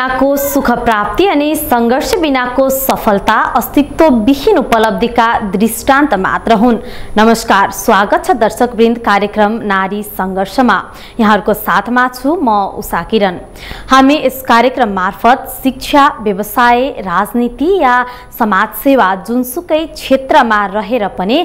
बिनाको सुख प्राप्ति अनि सङ्घर्ष बिनाको सफलता अस्तित्वविहीन उपलब्धिका दृष्टान्त मात्र हुन्। नमस्कार स्वागत छ दर्शकवृन्द कार्यक्रम नारी सङ्घर्षमा। यहाँहरूको साथमा छु म उषा किरण। हामी यस कार्यक्रम मार्फत शिक्षा व्यवसाय राजनीति या समाजसेवा जुनसुकै क्षेत्रमा रहेर पनि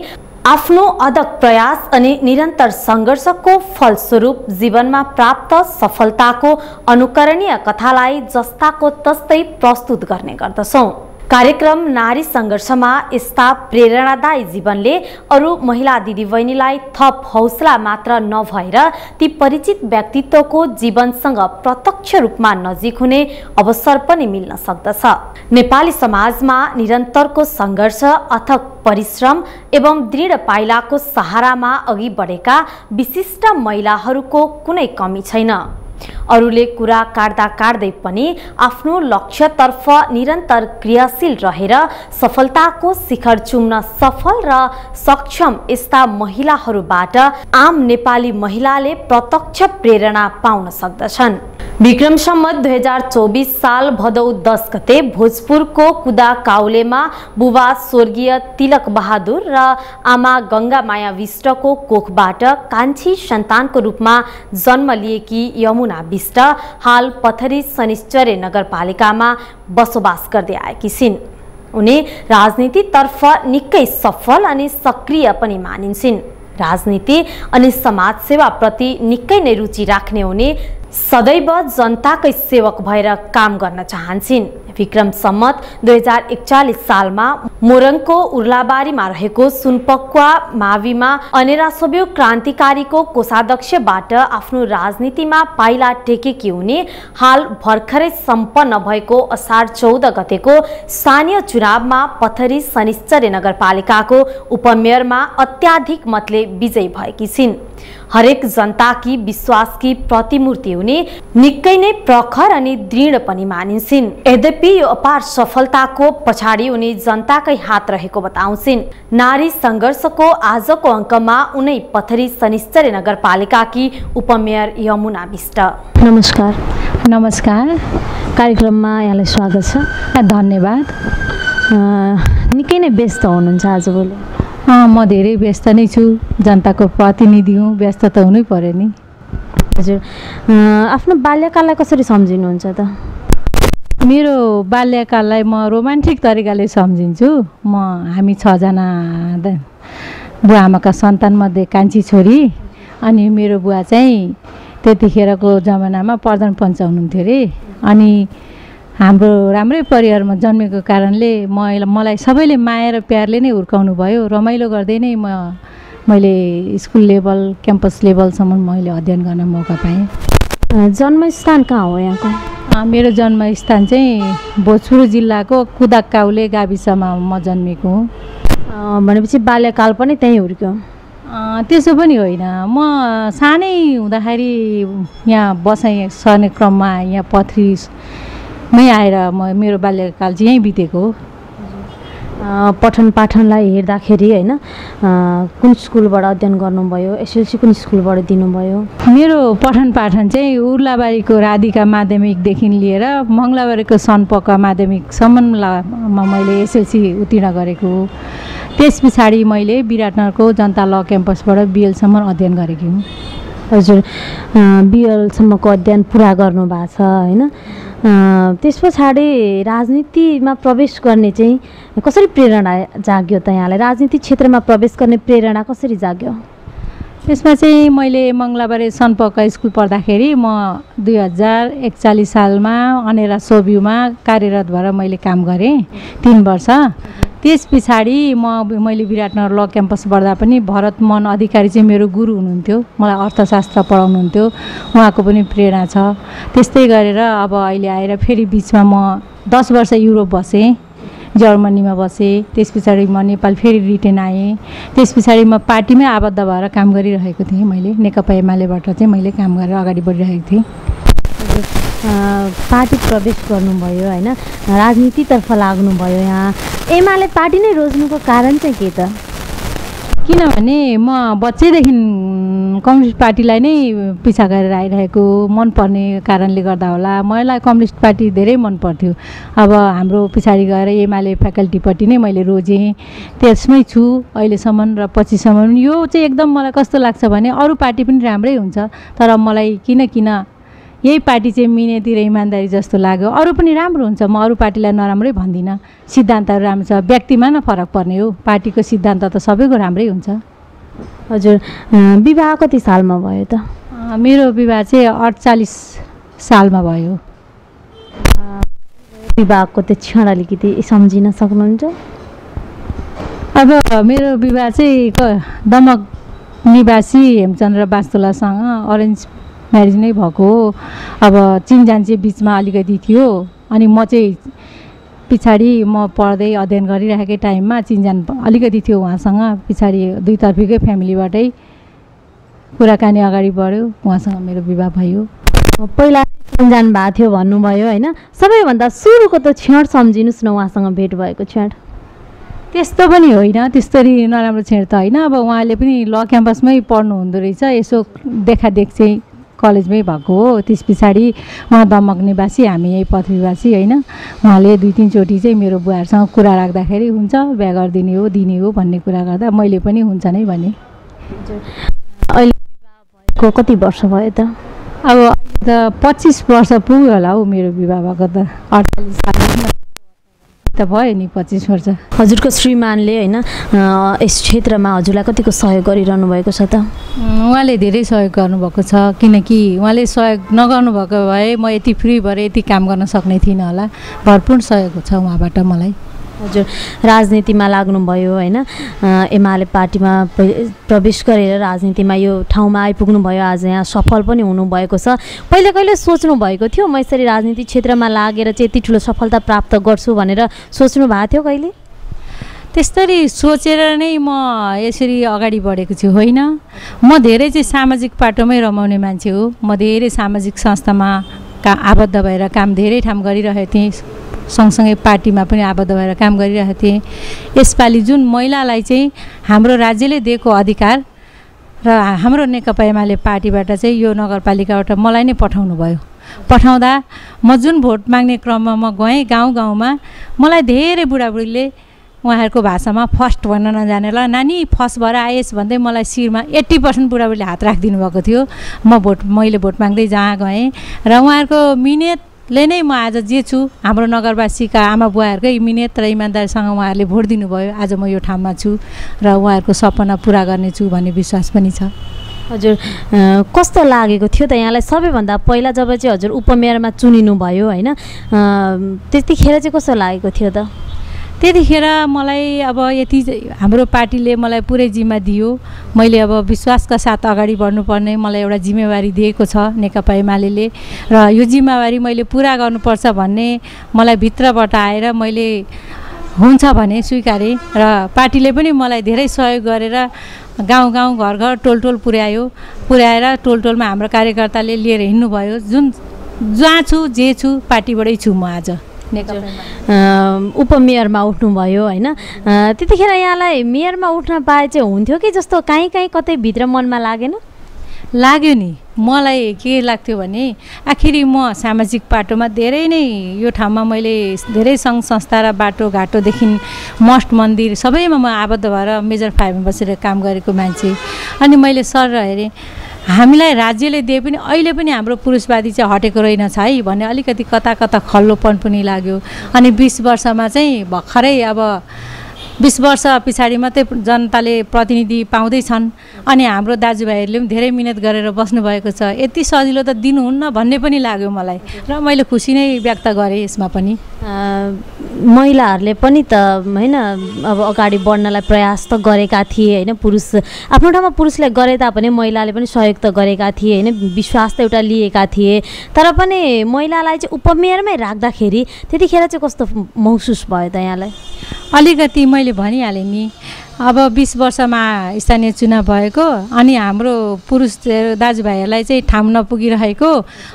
आफ्नो अदक प्रयास अनि निरन्तर सङ्घर्षको फलस्वरूप जीवनमा प्राप्त सफलताको अनुकरणीय कथालाई जस्ताको तस्तै प्रस्तुत गर्ने गर्दछौँ। कार्यक्रम नारी सङ्घर्षमा यस्ता प्रेरणादायी जीवनले अरू महिला दिदीबहिनीलाई थप हौसला मात्र नभएर ती परिचित व्यक्तित्वको जीवनसँग प्रत्यक्ष रूपमा नजिक हुने अवसर पनि मिल्न सक्दछ। नेपाली समाजमा निरन्तरको सङ्घर्ष अथक परिश्रम एवं दृढ पाइलाको सहारामा अघि बढेका विशिष्ट महिलाहरूको कुनै कमी छैन। अरूले कुरा काट्दा काट्दै पनि आफ्नो लक्ष्यतर्फ निरन्तर क्रियाशील रहेर सफलताको शिखर चुम्न सफल र सक्षम यस्ता महिलाहरूबाट आम नेपाली महिलाले प्रत्यक्ष प्रेरणा पाउन सक्दछन्। विक्रम सम्मत दुई हजार चौबिस साल भदौ दस गते भोजपुरको कुदा काउलेमा बुबा स्वर्गीय तिलक बहादुर र आमा गङ्गा माया विष्टको कोखबाट कान्छी सन्तानको रूपमा जन्म लिएकी यमुना विष्ट हाल पथरी शनिश्चर्य नगरपालिकामा बसोबास गर्दै आएकी छिन्। उनी राजनीतितर्फ निकै सफल अनि सक्रिय पनि मानिन्छन्। राजनीति अनि समाजसेवाप्रति निकै नै रुचि राख्ने उनी सदैव जनताकै सेवक भएर काम गर्न चाहन्छन्। विक्रम सम्मत दुई हजार एकचालिस सालमा मोरङको उर्लाबारीमा रहेको सुनपक्वा माविमा अनेरा सोब्यू क्रान्तिकारीको कोषाध्यक्षबाट आफ्नो राजनीतिमा पाइला टेकेकी हुने हाल भर्खरै सम्पन्न भएको असार चौध गतेको स्थानीय चुनावमा पथरी शनिश्चर्य नगरपालिकाको उपमेयरमा अत्याधिक मतले विजयी भएकी छिन्। हरेक जनताकी विश्वासकी प्रतिमूर्ति हुने निकै नै प्रखर अनि दृढ पनि मानिन्छन्। यद्यपि यो अपार सफलताको पछाडि उनी जनताकै हात रहेको बताउँछिन्। नारी सङ्घर्षको आजको अङ्कमा उनै पथरी शनिश्चर्य नगरपालिकाकी उपमेयर यमुना विष्ट। नमस्कार। नमस्कार। कार्यक्रममा यहाँलाई स्वागत छ। धन्यवाद। निकै नै व्यस्त हुनुहुन्छ आजभोलि अँ, म धेरै व्यस्त नै छु। जनताको प्रतिनिधि हुँ व्यस्त त हुनै पर्यो नि। हजुर। आफ्नो बाल्यकाललाई कसरी सम्झिनुहुन्छ त? मेरो बाल्यकाललाई म रोमान्टिक तरिकाले सम्झिन्छु। म हामी छजना बुवा आमाका सन्तानमध्ये कान्छी छोरी अनि मेरो बुवा चाहिँ त्यतिखेरको जमानामा प्रधान पञ्च हुनुहुन्थ्यो अरे। अनि हाम्रो राम्रै परिवारमा जन्मेको कारणले म मलाई सबैले माया र प्यारले नै हुर्काउनु भयो। रमाइलो गर्दै नै म मैले स्कुल लेभल क्याम्पस लेभलसम्म मैले अध्ययन गर्न मौका पाएँ। जन्मस्थान कहाँ हो यहाँको? मेरो जन्मस्थान चाहिँ भोजपुर जिल्लाको कुदाक काउले गाविसमा म जन्मेको हुँ। भनेपछि बाल्यकाल पनि त्यहीँ हुर्क्यो? त्यसो पनि होइन। म सानै हुँदाखेरि यहाँ बसाइ सर्ने क्रममा यहाँ पथरीमै आएर म मेरो बाल्यकाल चाहिँ यहीँ बितेको हो। पठन पाठनलाई हेर्दाखेरि होइन कुन स्कुलबाट अध्ययन गर्नुभयो एसएलसी कुन स्कुलबाट दिनुभयो? मेरो पठन पाठन चाहिँ उर्लाबारीको राधिका माध्यमिकदेखि लिएर मङ्गलाबारीको सनपका माध्यमिकसम्ममा मैले एसएलसी उत्तीर्ण गरेको हो। त्यस पछाडि मैले विराटनगरको जनता ल क्याम्पसबाट बिएलसम्म अध्ययन गरेकी हुँ। हजुर बिएलसम्मको अध्ययन पुरा गर्नुभएको छ होइन? त्यस पछाडि राजनीतिमा प्रवेश गर्ने चाहिँ कसरी प्रेरणा जाग्यो त यहाँलाई? राजनीति क्षेत्रमा प्रवेश गर्ने प्रेरणा कसरी जाग्यो? त्यसमा चाहिँ मैले मङ्गलाबारी सनपका स्कुल पढ्दाखेरि म दुई हजार एकचालिस सालमा अनेरा सोब्यूमा कार्यरत भएर मैले काम गरेँ तिन वर्ष। त्यस पछाडि म मैले विराटनगर ल क्याम्पस पढ्दा पनि भरत मन अधिकारी चाहिँ मेरो गुरु हुनुहुन्थ्यो। मलाई अर्थशास्त्र पढाउनुहुन्थ्यो। उहाँको पनि प्रेरणा छ। त्यस्तै गरेर अब अहिले आएर फेरि बिचमा म दस वर्ष युरोप बसेँ जर्मनीमा बसेँ। त्यस पछाडि म नेपाल फेरि रिटर्न आएँ। त्यस पछाडि म पार्टीमै आबद्ध भएर काम गरिरहेको थिएँ मैले। नेकपा एमालेबाट चाहिँ मैले काम गरेर अगाडि बढिरहेको थिएँ। पार्टी प्रवेश गर्नुभयो होइन? राजनीतितर्फ लाग्नुभयो यहाँ। एमाले पार्टी नै रोज्नुको कारण चाहिँ के त? किनभने म बच्चैदेखि कम्युनिस्ट पार्टीलाई नै पिछा गरेर आइरहेको मनपर्ने कारणले गर्दा होला। मलाई कम्युनिस्ट पार्टी धेरै मन पर्थ्यो अब हाम्रो पछाडि गएर एमाले फ्याकल्टीपट्टि नै मैले रोजेँ। त्यसमै छु अहिलेसम्म र पछिसम्म। यो चाहिँ एकदम मलाई कस्तो लाग्छ भने अरू पार्टी पनि राम्रै हुन्छ तर मलाई किन किन यही पार्टी चाहिँ मिहिनेती र इमान्दारी जस्तो लाग्यो। अरू पनि राम्रो हुन्छ म अरू पार्टीलाई नराम्रै भन्दिनँ। सिद्धान्तहरू राम्रो छ। व्यक्तिमा न फरक पर्ने हो। पार्टीको सिद्धान्त त सबैको राम्रै हुन्छ। हजुर विवाह कति सालमा भयो त? मेरो विवाह चाहिँ अडचालिस सालमा भयो। विवाहको त्यो क्षण अलिकति सम्झिन सक्नुहुन्छ? अब मेरो विवाह चाहिँ क- दमक निवासी हेमचन्द्र बास्तोलासँग अरेन्ज म्यारिज नै भएको हो। अब चिनजान चाहिँ बिचमा अलिकति थियो अनि म चाहिँ पछाडि म पढ्दै अध्ययन गरिरहेकै टाइममा चिनजान अलिकति थियो उहाँसँग। पछाडि दुईतर्फीकै फ्यामिलीबाटै कुराकानी अगाडि बढ्यो उहाँसँग मेरो विवाह भयो। पहिला सन्जान भएको थियो भन्नुभयो होइन। सबैभन्दा सुरुको त क्षण सम्झिनुहोस् न उहाँसँग भेट भएको क्षण। त्यस्तो पनि होइन त्यस्तरी नराम्रो छेड त होइन। अब उहाँले पनि ल क्याम्पसमै पढ्नु हुँदो रहेछ यसो देखादेख चाहिँ कलेजमै भएको हो। त्यस पछाडि उहाँ दमक निवासी हामी यही पथरीवासी होइन? उहाँले दुई तिनचोटि चाहिँ मेरो बुवाहरूसँग कुरा राख्दाखेरि हुन्छ बिहा गरिदिने हो दिने हो भन्ने कुरा गर्दा मैले पनि हुन्छ नै भने। अहिले भएको कति वर्ष भयो त? अब अहिले त पच्चिस वर्ष पुग्यो होला हौ मेरो विवाह भएको त। अडचालिस साल त भयो नि पच्चिस वर्ष। हजुरको श्रीमानले होइन यस क्षेत्रमा हजुरलाई कतिको सहयोग गरिरहनु भएको छ त? उहाँले धेरै सहयोग गर्नुभएको छ किनकि उहाँले सहयोग नगर्नु भएको भए म यति फ्री भएर यति काम गर्न सक्ने थिइनँ होला। भरपूर सहयोग छ उहाँबाट मलाई। हजुर राजनीतिमा लाग्नुभयो होइन? एमाले पार्टीमा प्र- प्रवेश गरेर राजनीतिमा यो ठाउँमा आइपुग्नुभयो आज यहाँ सफल पनि हुनुभएको छ। पहिले कहिले सोच्नु भएको थियो म यसरी राजनीति क्षेत्रमा लागेर चाहिँ यति ठुलो सफलता प्राप्त गर्छु भनेर सोच्नु भएको थियो कहिले? त्यस्तरी सोचेर नै म यसरी अगाडि बढेको छु होइन? म धेरै चाहिँ सामाजिक पाटोमै रमाउने मान्छे हो। म धेरै सामाजिक संस्थामा का आबद्ध भएर काम धेरै ठाउँ गरिरहेको थिएँ सँगसँगै पार्टीमा पनि आबद्ध भएर काम गरिरहेको थिएँ। यसपालि जुन महिलालाई चाहिँ हाम्रो राज्यले दिएको अधिकार र हाम्रो नेकपा एमाले पार्टीबाट चाहिँ यो नगरपालिकाबाट मलाई नै पठाउनु भयो पठाउँदा म जुन भोट माग्ने क्रममा म गएँ गाउँ गाउँमा मलाई धेरै बुढाबुढीले उहाँहरूको भाषामा फर्स्ट भन्न नजानेलाई नानी फर्स्ट भएर आएस् भन्दै मलाई शिरमा एट्टी पर्सेन्ट बुढाबुढीले हात राखिदिनु भएको थियो। म भोट मैले भोट माग्दै जहाँ गएँ र उहाँहरूको मिहिनेतले नै म आज जे छु हाम्रो नगरवासीका आमा बुवाहरूकै मिहिनेत र इमान्दारीसँग उहाँहरूले भोट दिनुभयो। आज म यो ठाउँमा छु र उहाँहरूको सपना पुरा गर्नेछु भन्ने विश्वास पनि छ। हजुर कस्तो लागेको थियो त यहाँलाई? सबैभन्दा पहिला जब चाहिँ हजुर उपमेयरमा चुनिनु भयो होइन त्यतिखेर चाहिँ कस्तो लागेको थियो त? त्यतिखेर मलाई अब यति हाम्रो पार्टीले मलाई पुरै जिम्मा दियो। मैले अब विश्वासका साथ अगाडि बढ्नुपर्ने मलाई एउटा जिम्मेवारी दिएको छ नेकपा एमाले र यो जिम्मेवारी मैले पुरा गर्नुपर्छ भन्ने मलाई भित्रबाट आएर मैले हुन्छ भने स्वीकारेँ र पार्टीले पनि मलाई धेरै सहयोग गरेर गाउँ गाउँ घर घर टोल टोल पुर्यायो। पुर्याएर टोल टोलमा हाम्रो कार्यकर्ताले लिएर हिँड्नुभयो। जुन जहाँ छु जे छु पार्टीबाटै छु म आज। उपमेयरमा उठ्नुभयो होइन? त्यतिखेर यहाँलाई मेयरमा उठ्न पाए चाहिँ हुन्थ्यो कि जस्तो काहीँ काहीँ कतै भित्र मनमा लागेन? लाग्यो नि। मलाई के लाग्थ्यो भने आखिरी म सामाजिक पाटोमा धेरै नै यो ठाउँमा मैले धेरै सङ्घ संस्था र बाटोघाटोदेखि मस्ट मन्दिर सबैमा म आबद्ध भएर मेजर फाइभमा बसेर काम गरेको मान्छे। अनि मैले सर हेरेँ हामीलाई राज्यले दिए पनि अहिले पनि हाम्रो पुरुषवादी चाहिँ हटेको रहेनछ है भन्ने अलिकति कता कता खल्लोपन पनि लाग्यो। अनि बिस वर्षमा चाहिँ भर्खरै अब बिस वर्ष पछाडि मात्रै जनताले प्रतिनिधि पाउँदैछन्। अनि हाम्रो दाजुभाइहरूले पनि धेरै मिहिनेत गरेर बस्नुभएको छ। यति सजिलो त दिनुहुन्न भन्ने पनि लाग्यो मलाई र मैले खुसी नै व्यक्त गरेँ यसमा पनि। महिलाहरूले पनि त होइन अब अगाडि बढ्नलाई प्रयास त गरेका थिए होइन पुरुष आफ्नो ठाउँमा पुरुषले गरे तापनि महिलाले पनि सहयोग त गरेका थिए होइन विश्वास त एउटा लिएका थिए। तर पनि महिलालाई चाहिँ उपमेयरमै राख्दाखेरि त्यतिखेर चाहिँ कस्तो महसुस भयो त यहाँलाई? अलिकति मैले भनिहालेँ नि अब बिस वर्षमा स्थानीय चुनाव भएको अनि हाम्रो पुरुष दाजुभाइहरूलाई चाहिँ ठाउँ नपुगिरहेको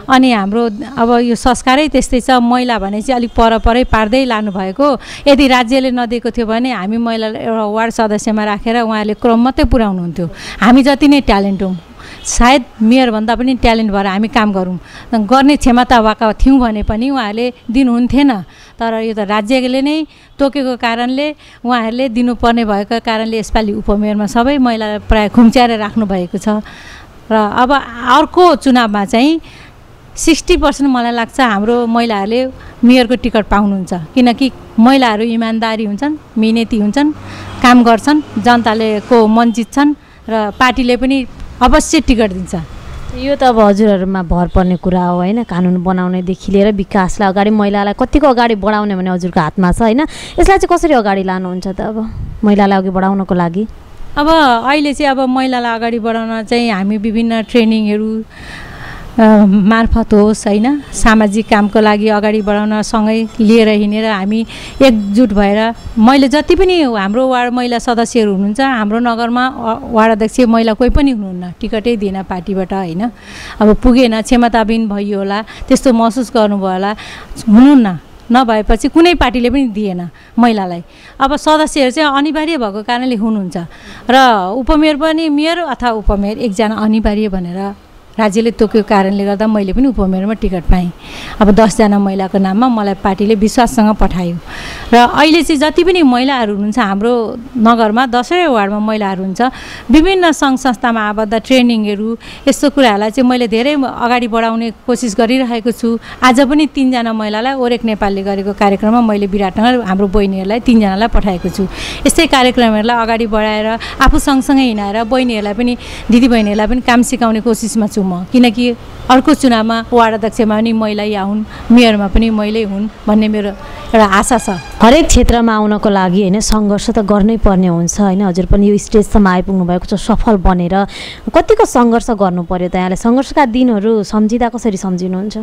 अनि हाम्रो अब यो संस्कारै त्यस्तै छ महिला भने चाहिँ अलिक परपरै पार्दै लानुभएको यदि राज्यले नदिएको थियो भने हामी महिलालाई एउटा वार्ड सदस्यमा राखेर उहाँहरूले क्रम मात्रै पुऱ्याउनुहुन्थ्यो। हामी जति नै ट्यालेन्ट हौँ। सायद मेयरभन्दा पनि ट्यालेन्ट भएर हामी काम गरौँ। गर्ने क्षमता भएका थियौँ भने पनि उहाँहरूले दिनुहुन्थेन। तर यो त राज्यले नै तोकेको कारणले उहाँहरूले दिनुपर्ने भएको कारणले यसपालि उपमेयरमा सबै महिलालाई प्रायः खुम्च्याएर राख्नु भएको छ। र अब अर्को चुनावमा चाहिँ सिक्सटी पर्सेन्ट मलाई लाग्छ हाम्रो महिलाहरूले मेयरको टिकट पाउनुहुन्छ। किनकि महिलाहरू इमान्दारी हुन्छन् मिहिनेती हुन्छन् काम गर्छन् जनताले को मन जित्छन् र पार्टीले पनि अवश्य टिकट दिन्छ। यो त अब हजुरहरूमा भर पर्ने कुरा हो होइन कानुन बनाउनेदेखि लिएर विकासलाई अगाडि महिलालाई कतिको अगाडि बढाउने भने हजुरको हातमा छ होइन? यसलाई चाहिँ कसरी अगाडि लानुहुन्छ त अब महिलालाई अघि बढाउनको लागि? अब अहिले चाहिँ अब महिलालाई अगाडि बढाउन चाहिँ हामी विभिन्न ट्रेनिङहरू मार्फत होस् होइन? सामाजिक कामको लागि अगाडि बढाउन सँगै लिएर हिँडेर हामी एकजुट भएर मैले जति पनि हाम्रो वार्ड महिला सदस्यहरू हुनुहुन्छ हाम्रो नगरमा वार्ड अध्यक्ष महिला कोही पनि हुनुहुन्न टिकटै दिएन पार्टीबाट होइन? अब पुगेन क्षमताविन भइयो होला त्यस्तो महसुस गर्नुभयो होला हुनुहुन्न। नभएपछि कुनै पार्टीले पनि दिएन महिलालाई। अब सदस्यहरू चाहिँ अनिवार्य भएको कारणले हुनुहुन्छ। र उपमेयर पनि मेयर अथवा उपमेयर एकजना अनिवार्य भनेर राज्यले तोकेको कारणले गर्दा मैले पनि उपमेयरमा टिकट पाएँ। अब दसजना महिलाको नाममा मलाई पार्टीले विश्वाससँग पठायो। र अहिले चाहिँ जति पनि महिलाहरू हुनुहुन्छ हाम्रो नगरमा दसैँ वार्डमा महिलाहरू हुन्छ विभिन्न सङ्घ संस्थामा आबद्ध ट्रेनिङहरू यस्तो कुराहरूलाई चाहिँ मैले धेरै अगाडि बढाउने कोसिस गरिरहेको छु। आज पनि तिनजना महिलालाई ओरेक नेपालले गरेको कार्यक्रममा मैले विराटनगर हाम्रो बहिनीहरूलाई तिनजनालाई पठाएको छु। यस्तै कार्यक्रमहरूलाई अगाडि बढाएर आफू सँगसँगै हिँडाएर बहिनीहरूलाई पनि दिदीबहिनीहरूलाई पनि काम सिकाउने कोसिसमा छु। म। किनकि अर्को चुनावमा वार्ड अध्यक्षमा पनि महिला हुन् मेयरमा पनि महिलै हुन् भन्ने मेरो एउटा आशा छ। हरेक क्षेत्रमा आउनको लागि होइन सङ्घर्ष त गर्नै पर्ने हुन्छ होइन। हजुर पनि यो स्टेजसम्म आइपुग्नु भएको छ सफल बनेर कतिको सङ्घर्ष गर्नु पर्यो त यहाँले? सङ्घर्षका दिनहरू सम्झिँदा कसरी सम्झिनुहुन्छ?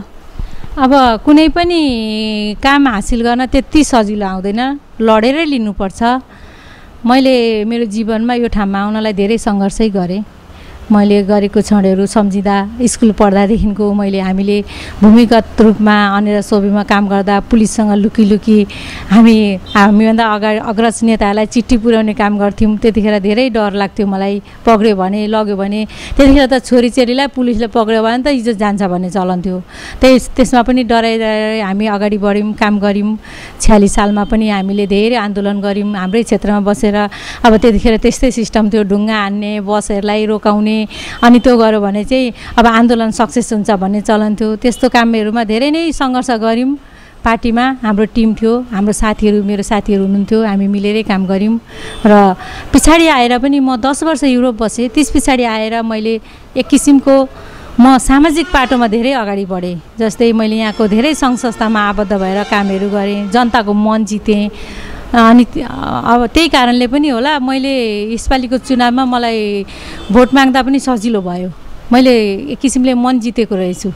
अब कुनै पनि काम हासिल गर्न त्यति सजिलो आउँदैन। लडेरै लिनुपर्छ। मैले मेरो जीवनमा यो ठाउँमा आउनलाई धेरै सङ्घर्षै गरेँ। मैले गरेको क्षणहरू सम्झिँदा स्कुल पढ्दादेखिको मैले हामीले भूमिगत रूपमा अनेर सोबीमा काम गर्दा पुलिससँग लुकी लुकी हामी हामीभन्दा अगाडि अग्रज नेताहरूलाई चिठी पुर्याउने काम गर्थ्यौँ। त्यतिखेर धेरै डर लाग्थ्यो मलाई। पक्रियो भने लग्यो भने त्यतिखेर त छोरीचेलीलाई पुलिसले पक्रियो भने त इज्जत जान्छ भन्ने चलन थियो। त्यस त्यसमा पनि डराइ हामी अगाडि बढ्यौँ काम गऱ्यौँ। छ्यालिस सालमा पनि हामीले धेरै आन्दोलन गऱ्यौँ। हाम्रै क्षेत्रमा बसेर अब त्यतिखेर त्यस्तै सिस्टम थियो। ढुङ्गा हान्ने बसहरूलाई रोकाउने अनि त्यो गऱ्यो भने चाहिँ अब आन्दोलन सक्सेस हुन्छ भन्ने चलन थियो। त्यस्तो कामहरूमा धेरै नै सङ्घर्ष गऱ्यौँ। पार्टीमा हाम्रो टिम थियो हाम्रो साथीहरू मेरो साथीहरू हुनुहुन्थ्यो हामी मिलेरै काम गऱ्यौँ। र पछाडि आएर पनि म दस वर्ष युरोप बसेँ। त्यस पछाडि आएर मैले एक किसिमको म सामाजिक पाटोमा धेरै अगाडि बढेँ। जस्तै मैले यहाँको धेरै सङ्घ संस्थामा आबद्ध भएर कामहरू गरेँ जनताको मन जितेँ। अनि अब त्यही कारणले पनि होला मैले यसपालिको चुनावमा मलाई भोट माग्दा पनि सजिलो भयो। मैले एक किसिमले मन जितेको रहेछु।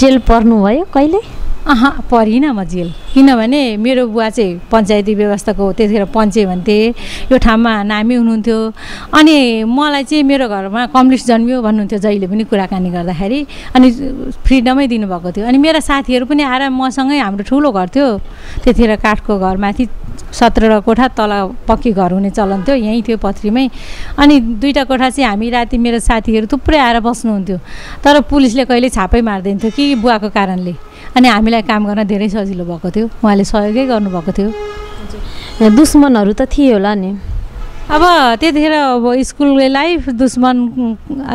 जेल पर्नुभयो कहिले? अह परिनँ म जेल किनभने मेरो बुवा चाहिँ पञ्चायती व्यवस्थाको त्यतिखेर पञ्चे भन्थे। यो ठाउँमा नामी हुनुहुन्थ्यो। अनि मलाई चाहिँ मेरो घरमा कम्युनिस्ट जन्मियो भन्नुहुन्थ्यो जहिले पनि कुराकानी गर्दाखेरि। अनि फ्रिडमै दिनुभएको थियो। अनि मेरा साथीहरू पनि आएर मसँगै हाम्रो ठुलो घर थियो। त्यतिखेर काठको घरमाथि सत्रवटा कोठा तल पक्की घर हुने चलन थियो। यहीँ थियो पथरीमै अनि दुईवटा कोठा चाहिँ हामी राति मेरो साथीहरू थुप्रै आएर बस्नुहुन्थ्यो। तर पुलिसले कहिले छापै मारिदिन्थ्यो कि बुवाको कारणले। अनि हामीलाई काम गर्न धेरै सजिलो भएको थियो। उहाँले सहयोगै गर्नुभएको थियो। दुश्मनहरू त थिए होला नि। अब त्यतिखेर अब स्कुलले लाइफ दुश्मन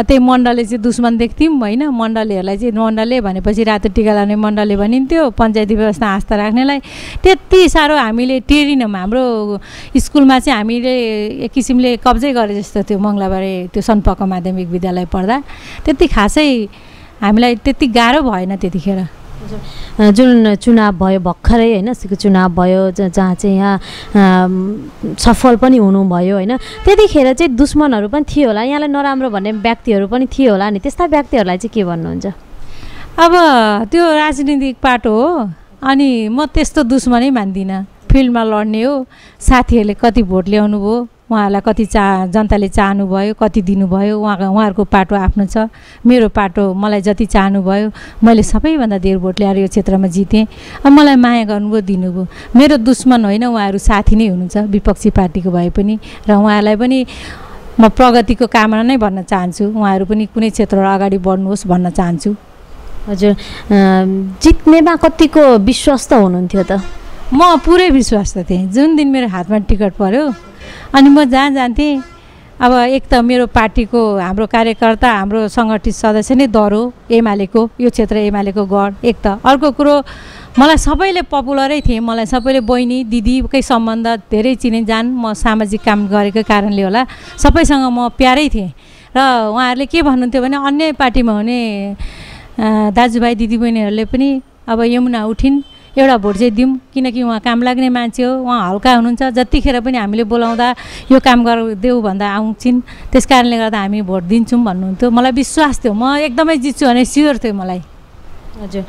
त्यही मण्डलले चाहिँ दुश्मन देख्थ्यौँ होइन। मण्डलीहरूलाई चाहिँ मण्डलले भनेपछि रातो टिका लाउने मण्डलले भनिन्थ्यो। पञ्चायती व्यवस्था आस्था राख्नेलाई त्यति साह्रो हामीले टेरिनौँ। हाम्रो स्कुलमा चाहिँ हामीले एक किसिमले कब्जै गरे जस्तो थियो मङ्गलाबारे त्यो सन्पक माध्यमिक विद्यालय पढ्दा। त्यति खासै हामीलाई त्यति गाह्रो भएन त्यतिखेर। जुन चुनाव भयो भर्खरै होइन चुनाव भयो जहाँ चाहिँ यहाँ सफल पनि हुनुभयो होइन। त्यतिखेर चाहिँ दुश्मनहरू पनि थियो होला। यहाँलाई नराम्रो भन्ने व्यक्तिहरू पनि थियो होला नि। त्यस्ता व्यक्तिहरूलाई चाहिँ के भन्नुहुन्छ? अब त्यो राजनीतिक पाटो हो। अनि म त्यस्तो दुश्मनै मान्दिनँ। फिल्डमा लड्ने हो। साथीहरूले कति भोट ल्याउनु भयो उहाँहरूलाई कति चा जनताले चाहनुभयो कति दिनुभयो उहाँको उहाँहरूको पाटो आफ्नो छ मेरो पाटो मलाई जति चाहनुभयो मैले सबैभन्दा धेर भोट ल्याएर यो क्षेत्रमा जितेँ। अब मलाई माया गर्नुभयो दिनुभयो। मेरो दुश्मन होइन उहाँहरू साथी नै हुनुहुन्छ विपक्षी पार्टीको भए पनि। र उहाँहरूलाई पनि म प्रगतिको कामना नै भन्न चाहन्छु। उहाँहरू पनि कुनै क्षेत्रबाट अगाडि बढ्नुहोस् भन्न चाहन्छु। हजुर जित्नेमा कतिको विश्वस्त हुनुहुन्थ्यो त? म पुरै विश्वास थिएँ। जुन दिन मेरो हातमा टिकट पऱ्यो अनि म जहाँ जान्थेँ अब एक त मेरो पार्टीको हाम्रो कार्यकर्ता हाम्रो सङ्गठित सदस्य नै दरो एमालेको यो क्षेत्र एमालेको गढ एक त। अर्को कुरो मलाई सबैले पपुलरै थिएँ मलाई सबैले बहिनी दिदीकै सम्बन्ध धेरै चिने जान म सामाजिक काम गरेको कारणले होला सबैसँग म प्यारै थिएँ। र उहाँहरूले के भन्नुहुन्थ्यो भने अन्य पार्टीमा हुने दाजुभाइ दिदीबहिनीहरूले पनि अब यमुना उठिन् एउटा भोट चाहिँ दिउँ किनकि उहाँ काम लाग्ने मान्छे हो उहाँ हल्का हुनुहुन्छ। जतिखेर पनि हामीले बोलाउँदा यो काम गरिदेऊ भन्दा आउँछिन्। त्यस कारणले गर्दा हामी भोट दिन्छौँ भन्नुहुन्थ्यो। मलाई विश्वास थियो। म एकदमै जित्छु भने स्योर थियो मलाई। हजुर।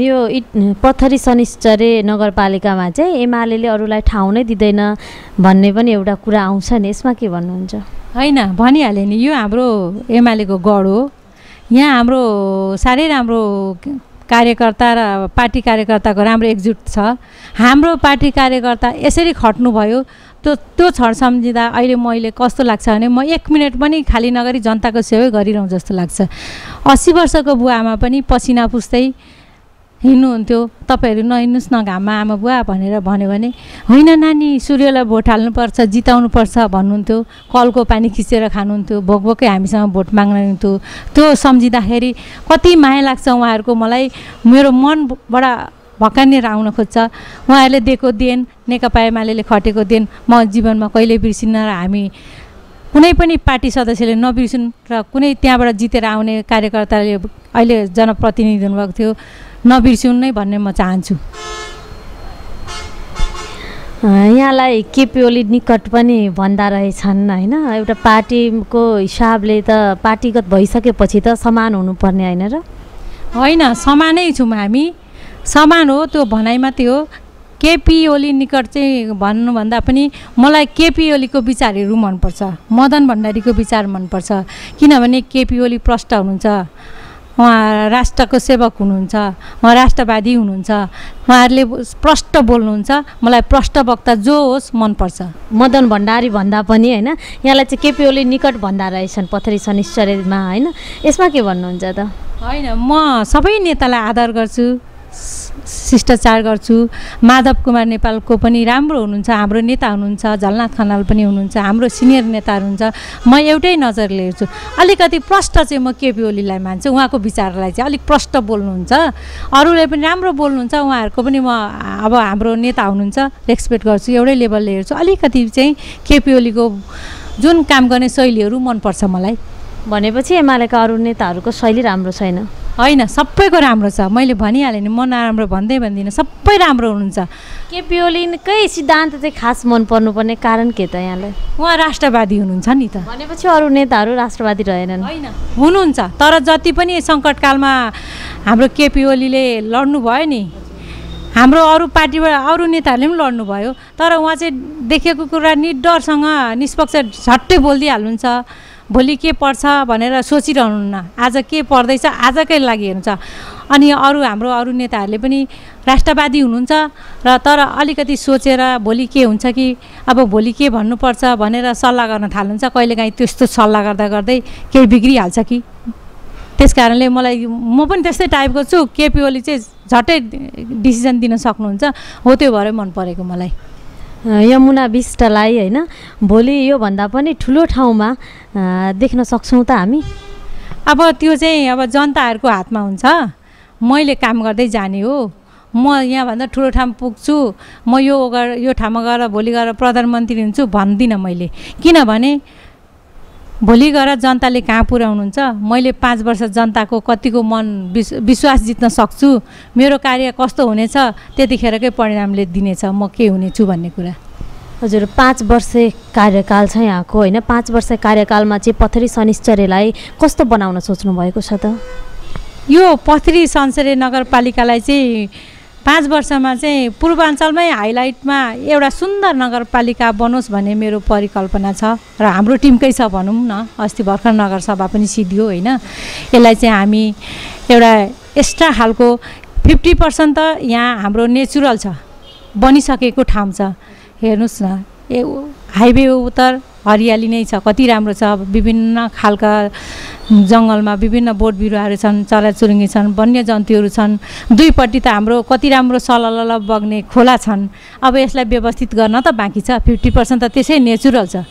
यो इट पथरी शनिश्चरे नगरपालिकामा चाहिँ एमाले अरूलाई ठाउँ नै दिँदैन भन्ने पनि एउटा कुरा आउँछ नि। यसमा के भन्नुहुन्छ? होइन भनिहालेँ नि। यो हाम्रो एमालेको गढ हो। यहाँ हाम्रो साह्रै राम्रो कार्यकर्ता र पार्टी कार्यकर्ताको राम्रो एकजुट छ। हाम्रो पार्टी कार्यकर्ता यसरी खट्नुभयो। त्यो त्यो छड सम्झिँदा अहिले मैले कस्तो लाग्छ भने म एक मिनट पनि खाली नगरी जनताको सेवै गरिरहँ जस्तो लाग्छ। अस्सी वर्षको बुवामा पनि पसिना पुस्दै हिँड्नुहुन्थ्यो। तपाईँहरू नहिँड्नुहोस् न घाममा आमा बुवा भनेर भन्यो भने होइन नानी सूर्यलाई भोट हाल्नुपर्छ जिताउनुपर्छ भन्नुहुन्थ्यो। कलको पानी खिचेर खानुहुन्थ्यो। भोक भोकै हामीसँग भोट माग्नुहुन्थ्यो। त्यो सम्झिँदाखेरि कति माया लाग्छ उहाँहरूको मलाई। मेरो मनबाट भकानिएर आउन खोज्छ। उहाँहरूले दिएको देन नेकपा एमाले खटेको देन म जीवनमा कहिले बिर्सिन्न र हामी कुनै पनि पार्टी सदस्यले नबिर्सुन् र कुनै त्यहाँबाट जितेर आउने कार्यकर्ताले अहिले जनप्रतिनिधि हुनुभएको थियो। नबिर्सिउन् नै भन्ने म चाहन्छु। यहाँलाई केपी ओली निकट पनि भन्दा रहेछन् होइन? एउटा पार्टीको हिसाबले त पार्टीगत भइसकेपछि त समान हुनुपर्ने होइन र? होइन समानै छौँ हामी। समान हो त्यो भनाइ मात्रै हो। केपी ओली निकट चाहिँ भन्नुभन्दा पनि मलाई केपी ओलीको विचारहरू मनपर्छ। मदन भण्डारीको विचार मनपर्छ। किनभने केपी ओली प्रष्ट हुनुहुन्छ। उहाँ राष्ट्रको सेवक हुनुहुन्छ उहाँ राष्ट्रवादी हुनुहुन्छ उहाँहरूले प्रष्ट बोल्नुहुन्छ मलाई प्रष्ट वक्ता जो होस् मनपर्छ। मदन भण्डारी भन्दा पनि होइन यहाँलाई चाहिँ केपी ओली निकट भन्दा रहेछन् पथरी शनिश्चरमा होइन? यसमा के भन्नुहुन्छ त? होइन म सबै नेतालाई आदर गर्छु। शिष्टाचार गर्छु। माधव कुमार नेपालको पनि राम्रो हुनुहुन्छ हाम्रो नेता हुनुहुन्छ झलनाथ खनाल पनि हुनुहुन्छ हाम्रो सिनियर नेताहरू हुन्छ। म एउटै नजरले हेर्छु अलिकति प्रष्ट चाहिँ म केपी ओलीलाई मान्छु। उहाँको विचारलाई चाहिँ अलिक प्रष्ट बोल्नुहुन्छ। अरूले पनि राम्रो बोल्नुहुन्छ। उहाँहरूको पनि म अब हाम्रो नेता हुनुहुन्छ। रेस्पेक्ट गर्छु एउटै लेभलले हेर्छु। अलिकति चाहिँ केपी ओलीको जुन काम गर्ने शैलीहरू मनपर्छ मलाई। भनेपछि एमालेका अरू नेताहरूको शैली राम्रो छैन। होइन सबैको राम्रो छ। मैले भनिहालेँ नि म नराम्रो भन्दै भन्दिनँ सबै राम्रो हुनुहुन्छ। केपी ओलीकै सिद्धान्त चाहिँ खास मन पर्नुपर्ने कारण के त यहाँलाई? उहाँ राष्ट्रवादी हुनुहुन्छ नि त। भनेपछि अरू नेताहरू राष्ट्रवादी रहेनन्। होइन हुनुहुन्छ तर जति पनि सङ्कटकालमा हाम्रो केपी ओलीले लड्नुभयो नि हाम्रो अरू पार्टीबाट अरू नेताहरूले पनि लड्नुभयो तर उहाँ चाहिँ देखेको कुरा निडरसँग निष्पक्ष झट्टै बोलिदिइहाल्नुहुन्छ। भोलि के पर्छ भनेर सोचिरहनुहुन्न। आज के पर्दैछ? आजकै लागि हेर्नुहुन्छ अनि अरू हाम्रो अरू नेताहरूले पनि राष्ट्रवादी हुनुहुन्छ र तर अलिकति सोचेर भोलि के हुन्छ कि अब भोलि के भन्नुपर्छ भनेर सल्लाह गर्न थाल्नुहुन्छ। कहिलेकाहीँ त्यस्तो सल्लाह गर्दा गर्दै केही बिग्रिहाल्छ कि? त्यस कारणले मलाई म पनि त्यस्तै टाइपको छु। केपी ओली चाहिँ झट्टै डिसिजन दिन सक्नुहुन्छ। हो त्यो भएर मन परेको मलाई। यमुना विष्टलाई होइन भोलि योभन्दा पनि ठुलो ठाउँमा देख्न सक्छौँ त हामी। अब त्यो चाहिँ अब जनताहरूको हातमा हुन्छ। मैले काम गर्दै जाने हो। म यहाँभन्दा ठुलो ठाउँ पुग्छु। म यो यो ठाउँमा गएर भोलि गएर प्रधानमन्त्री हुन्छु भन्दिनँ मैले। किनभने भोलि गएर जनताले कहाँ पुर्याउनुहुन्छ? मैले पाँच वर्ष जनताको कतिको मन विश् विश्वास जित्न सक्छु? मेरो कार्य कस्तो हुनेछ? त्यतिखेरकै परिणामले दिनेछ। म के हुनेछु भन्ने कुरा। हजुर पाँच वर्ष कार्यकाल छ यहाँको होइन? पाँच वर्ष कार्यकालमा चाहिँ पथरी शनिश्चर्यलाई कस्तो बनाउन सोच्नु भएको छ त? यो पथरी सन्सरे नगरपालिकालाई चाहिँ पाँच वर्षमा चाहिँ पूर्वाञ्चलमै हाइलाइटमा एउटा सुन्दर नगरपालिका बनोस् भन्ने मेरो परिकल्पना छ र हाम्रो टिमकै छ भनौँ न अस्ति भर्खर नगरसभा पनि सिद्धियो होइन। यसलाई चाहिँ हामी एउटा एक्स्ट्रा खालको फिफ्टी पर्सेन्ट त यहाँ हाम्रो नेचुरल छ बनिसकेको ठाउँ छ। हेर्नुहोस् न ए हाइवे उत्तर हरियाली नै छ कति राम्रो छ विभिन्न खालका जङ्गलमा विभिन्न बोट बिरुवाहरू छन् चराचुरुङ्गी छन् वन्यजन्तुहरू छन्। दुईपट्टि त हाम्रो कति राम्रो सलल बग्ने खोला छन्। अब यसलाई व्यवस्थित गर्न त बाँकी छ। फिफ्टी पर्सेन्ट त त्यसै नेचुरल छ।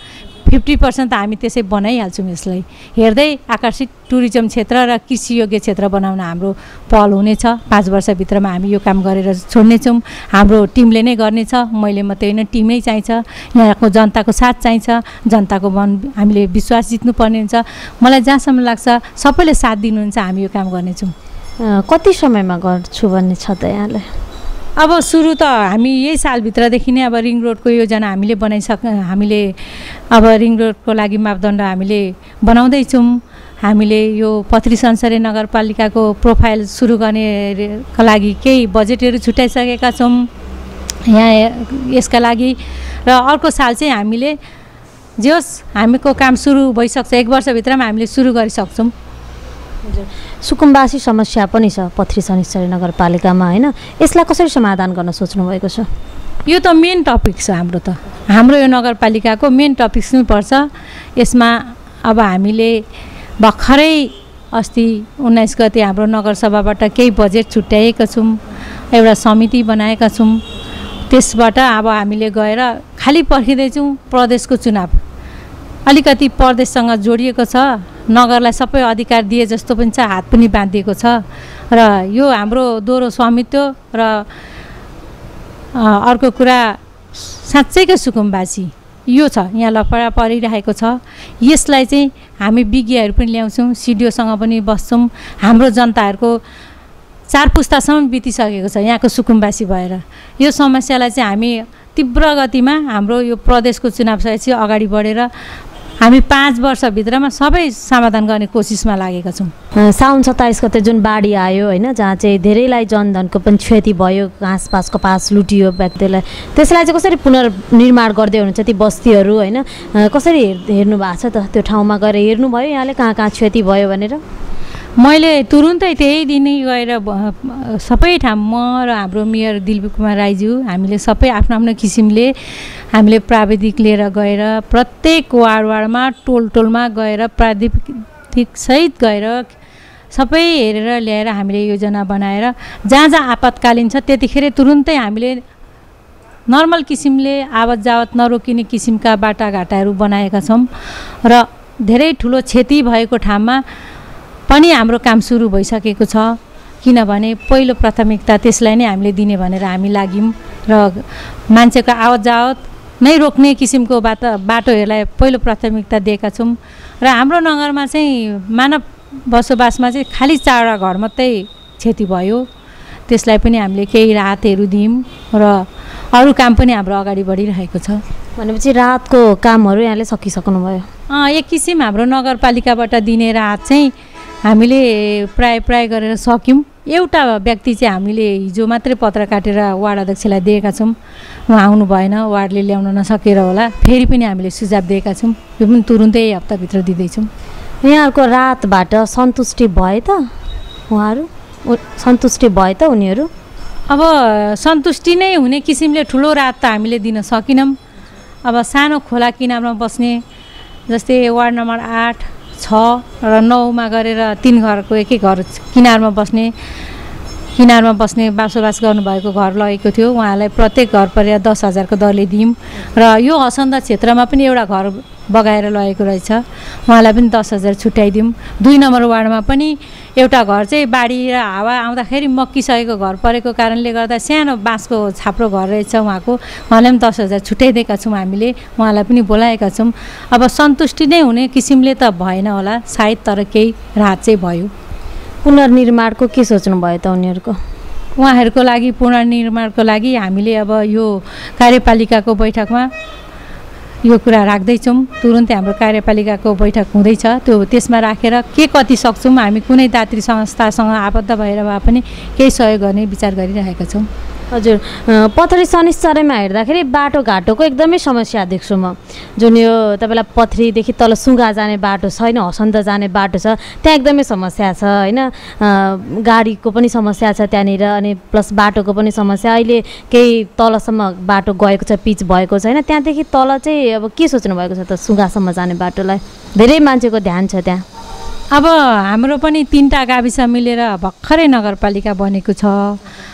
फिफ्टी पर्सेन्ट त हामी त्यसै बनाइहाल्छौँ यसलाई। हेर्दै आकर्षित टुरिज्म क्षेत्र र कृषियोग्य क्षेत्र बनाउन हाम्रो पहल हुनेछ। पाँच वर्षभित्रमा हामी यो काम गरेर छोड्नेछौँ। हाम्रो टिमले नै गर्नेछ। मैले मात्रै होइन टिमै चाहिन्छ। यहाँको जनताको साथ चाहिन्छ। जनताको मन हामीले विश्वास जित्नुपर्ने हुन्छ। मलाई जहाँसम्म लाग्छ सबैले साथ दिनुहुन्छ। हामी यो काम गर्नेछौँ। कति समयमा गर्छु भन्ने छ त यहाँलाई? अब सुरु त हामी यही सालभित्रदेखि नै अब रिङ रोडको योजना हामीले बनाइसक हामीले अब रिङ रोडको लागि मापदण्ड हामीले बनाउँदैछौँ। हामीले यो पत्री संसारी नगरपालिकाको प्रोफाइल सुरु गर्नेका लागि केही बजेटहरू छुट्याइसकेका छौँ। यहाँ यसका लागि र अर्को साल चाहिँ हामीले जे होस् हामीको काम सुरु भइसक्छ एक वर्षभित्रमा हामीले सुरु गरिसक्छौँ। सुकुम्बासी समस्या पनि छ पथरी शनिश्चरी नगरपालिकामा होइन? यसलाई कसरी समाधान गर्न सोच्नुभएको छ? यो त मेन टपिक छ हाम्रो त। हाम्रो यो नगरपालिकाको मेन टपिक्स नै पर्छ। यसमा अब हामीले भर्खरै अस्ति उन्नाइस गते हाम्रो नगरसभाबाट केही बजेट छुट्याएका छौँ एउटा समिति बनाएका छौँ। त्यसबाट अब हामीले गएर खालि पर्खिँदैछौँ प्रदेशको चुनाव। अलिकति प्रदेशसँग जोडिएको छ। नगरलाई सबै अधिकार दिए जस्तो पनि छ हात पनि बाँधिएको छ। र यो हाम्रो दोहोरो स्वामित्व र अर्को कुरा साँच्चैकै सुकुम्बासी यो छ। यहाँ लफडा परिरहेको छ। यसलाई चाहिँ हामी विज्ञहरू पनि ल्याउँछौँ सिडिओसँग पनि बस्छौँ। हाम्रो जनताहरूको चार पुस्तासम्म बितिसकेको छ यहाँको सुकुम्बासी भएर। यो समस्यालाई चाहिँ हामी तीव्र गतिमा हाम्रो यो प्रदेशको चुनाव सकेपछि अगाडि बढेर हामी पाँच वर्षभित्रमा सबै समाधान गर्ने कोसिसमा लागेका छौँ। साउन सत्ताइस गते जुन बाढी आयो होइन जहाँ चाहिँ धेरैलाई जनधनको पनि क्षति भयो घाँसपासको पास लुटियो व्यक्तिलाई त्यसलाई चाहिँ कसरी पुनर्निर्माण गर्दै हुनुहुन्छ ती बस्तीहरू होइन? कसरी हेर्नु भएको छ त? त्यो ठाउँमा गएर हेर्नुभयो यहाँले कहाँ कहाँ क्षति भयो भनेर? मैले तुरुन्तै त्यही दिन गएर सबै ठाउँ म र हाम्रो मेयर दिलबी कुमार राईज्यू हामीले सबै आफ्नो आफ्नो किसिमले हामीले प्राविधिक लिएर गएर प्रत्येक वार्ड वार्डमा टोल टोलमा गएर प्राविधिकसहित गएर सबै हेरेर ल्याएर हामीले योजना बनाएर जहाँ जहाँ आपतकालीन छ त्यतिखेर तुरुन्तै हामीले नर्मल किसिमले आवत जावत नरोकिने किसिमका बाटाघाटाहरू बनाएका छौँ र धेरै ठुलो क्षति भएको ठाउँमा पनि हाम्रो काम सुरु भइसकेको छ। किनभने पहिलो प्राथमिकता त्यसलाई नै हामीले दिने भनेर हामी लाग्यौँ र मान्छेको आवत जावत नै रोक्ने किसिमको बाटो बाटोहरूलाई पहिलो प्राथमिकता दिएका छौँ। र हाम्रो नगरमा चाहिँ मानव बसोबासमा चाहिँ खालि चारवटा घर मात्रै क्षति भयो। त्यसलाई पनि हामीले केही राहतहरू दियौँ र अरू काम पनि हाम्रो अगाडि बढिरहेको छ। भनेपछि राहतको कामहरू यहाँले सकिसक्नु भयो एक किसिम हाम्रो नगरपालिकाबाट दिने राहत चाहिँ हामीले प्राय प्राय गरेर सक्यौँ। एउटा व्यक्ति चाहिँ हामीले हिजो मात्रै पत्र काटेर वार्ड अध्यक्षलाई दिएका छौँ। उहाँ आउनु भएन वार्डले ल्याउन नसकेर होला। फेरि पनि हामीले सुझाव दिएका छौँ। यो पनि तुरुन्तै हप्ताभित्र दिँदैछौँ। यहाँहरूको रातबाट सन्तुष्टि भए त उहाँहरू सन्तुष्टि भए त उनीहरू? अब सन्तुष्टि नै हुने किसिमले ठुलो रात त हामीले दिन सकेनौँ। अब सानो खोला किनारमा बस्ने जस्तै वार्ड नम्बर आठ छ र नौमा गरेर तिन घरको एक एक घर किनारमा बस्ने किनारमा बस्ने बसोबास गर्नुभएको घर लगेको थियो। उहाँलाई प्रत्येक घर परेर दस हजारको दरले दियौँ। र यो हसन्द क्षेत्रमा पनि एउटा घर बगाएर लगेको रहेछ। उहाँलाई पनि दस हजार छुट्याइदिउँ दुई नम्बर वार्डमा पनि एउटा घर चाहिँ बाढी र हावा आउँदाखेरि मक्किसकेको घर परेको कारणले गर्दा सानो बाँसको छाप्रो घर रहेछ उहाँको। उहाँलाई पनि दस हजार छुट्याइदिएका छौँ हामीले। उहाँलाई पनि बोलाएका छौँ। अब सन्तुष्टि नै हुने किसिमले त भएन होला। सायद तर केही राहत चाहिँ भयो। पुनर्निर्माणको के सोच्नु भयो त उनीहरूको? उहाँहरूको लागि पुनर्निर्माणको लागि हामीले अब यो कार्यपालिकाको बैठकमा यो कुरा राख्दैछौँ। तुरुन्तै हाम्रो कार्यपालिकाको बैठक हुँदैछ। त्यो त्यसमा राखेर के कति सक्छौँ हामी कुनै दात्री संस्थासँग आबद्ध भएर भए पनि केही सहयोग गर्ने विचार गरिरहेका छौँ। हजुर पथरी शनिश्चरैमा हेर्दाखेरि बाटोघाटोको एकदमै समस्या देख्छु म। जुन यो तपाईँलाई पथरीदेखि तल सुगा जाने बाटो छ होइन हसन्त जाने बाटो छ त्यहाँ एकदमै समस्या छ होइन। गाडीको पनि समस्या छ त्यहाँनिर अनि प्लस बाटोको पनि समस्या। अहिले केही तलसम्म बाटो गएको छ पिच भएको छ होइन। त्यहाँदेखि तल चाहिँ अब के सोच्नु भएको छ त सुगासम्म जाने बाटोलाई? धेरै मान्छेको ध्यान छ त्यहाँ। अब हाम्रो पनि तिनवटा गाविस मिलेर भर्खरै नगरपालिका बनेको छ।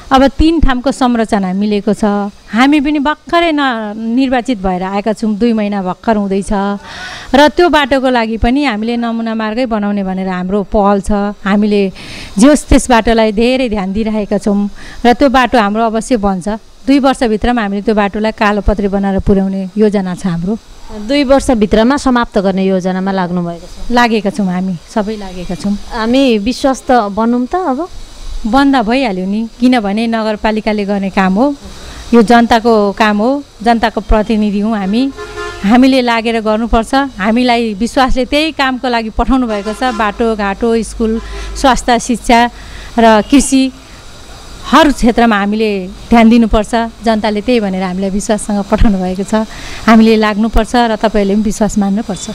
अब तिन ठाउँको संरचना मिलेको छ। हामी पनि भर्खरै न निर्वाचित भएर आएका छौँ। दुई महिना भर्खर हुँदैछ। र त्यो बाटोको लागि पनि हामीले नमुना मार्गै बनाउने भनेर हाम्रो पहल छ। हामीले जोस् त्यस बाटोलाई धेरै ध्यान दिइरहेका छौँ। र त्यो बाटो हाम्रो अवश्य बन्छ। दुई वर्षभित्रमा हामीले त्यो बाटोलाई कालो पत्री बनाएर पुर्याउने योजना छ हाम्रो। दुई वर्षभित्रमा समाप्त गर्ने योजनामा लाग्नुभएको छ। लागेका छौँ हामी सबै लागेका छौँ। हामी विश्वस्त बनौँ त अब। बन्द भइहाल्यो नि किनभने नगरपालिकाले गर्ने काम हो। यो जनताको काम हो जनताको प्रतिनिधि हौँ हामी। हामीले लागेर गर्नुपर्छ। हामीलाई विश्वासले त्यही कामको लागि पठाउनु भएको छ। बाटोघाटो स्कुल स्वास्थ्य शिक्षा र कृषि। हर क्षेत्रमा हामीले ध्यान दिनुपर्छ। जनताले त्यही भनेर हामीलाई विश्वाससँग पठाउनु भएको छ। हामीले लाग्नुपर्छ र तपाईँहरूले पनि विश्वास मान्नुपर्छ।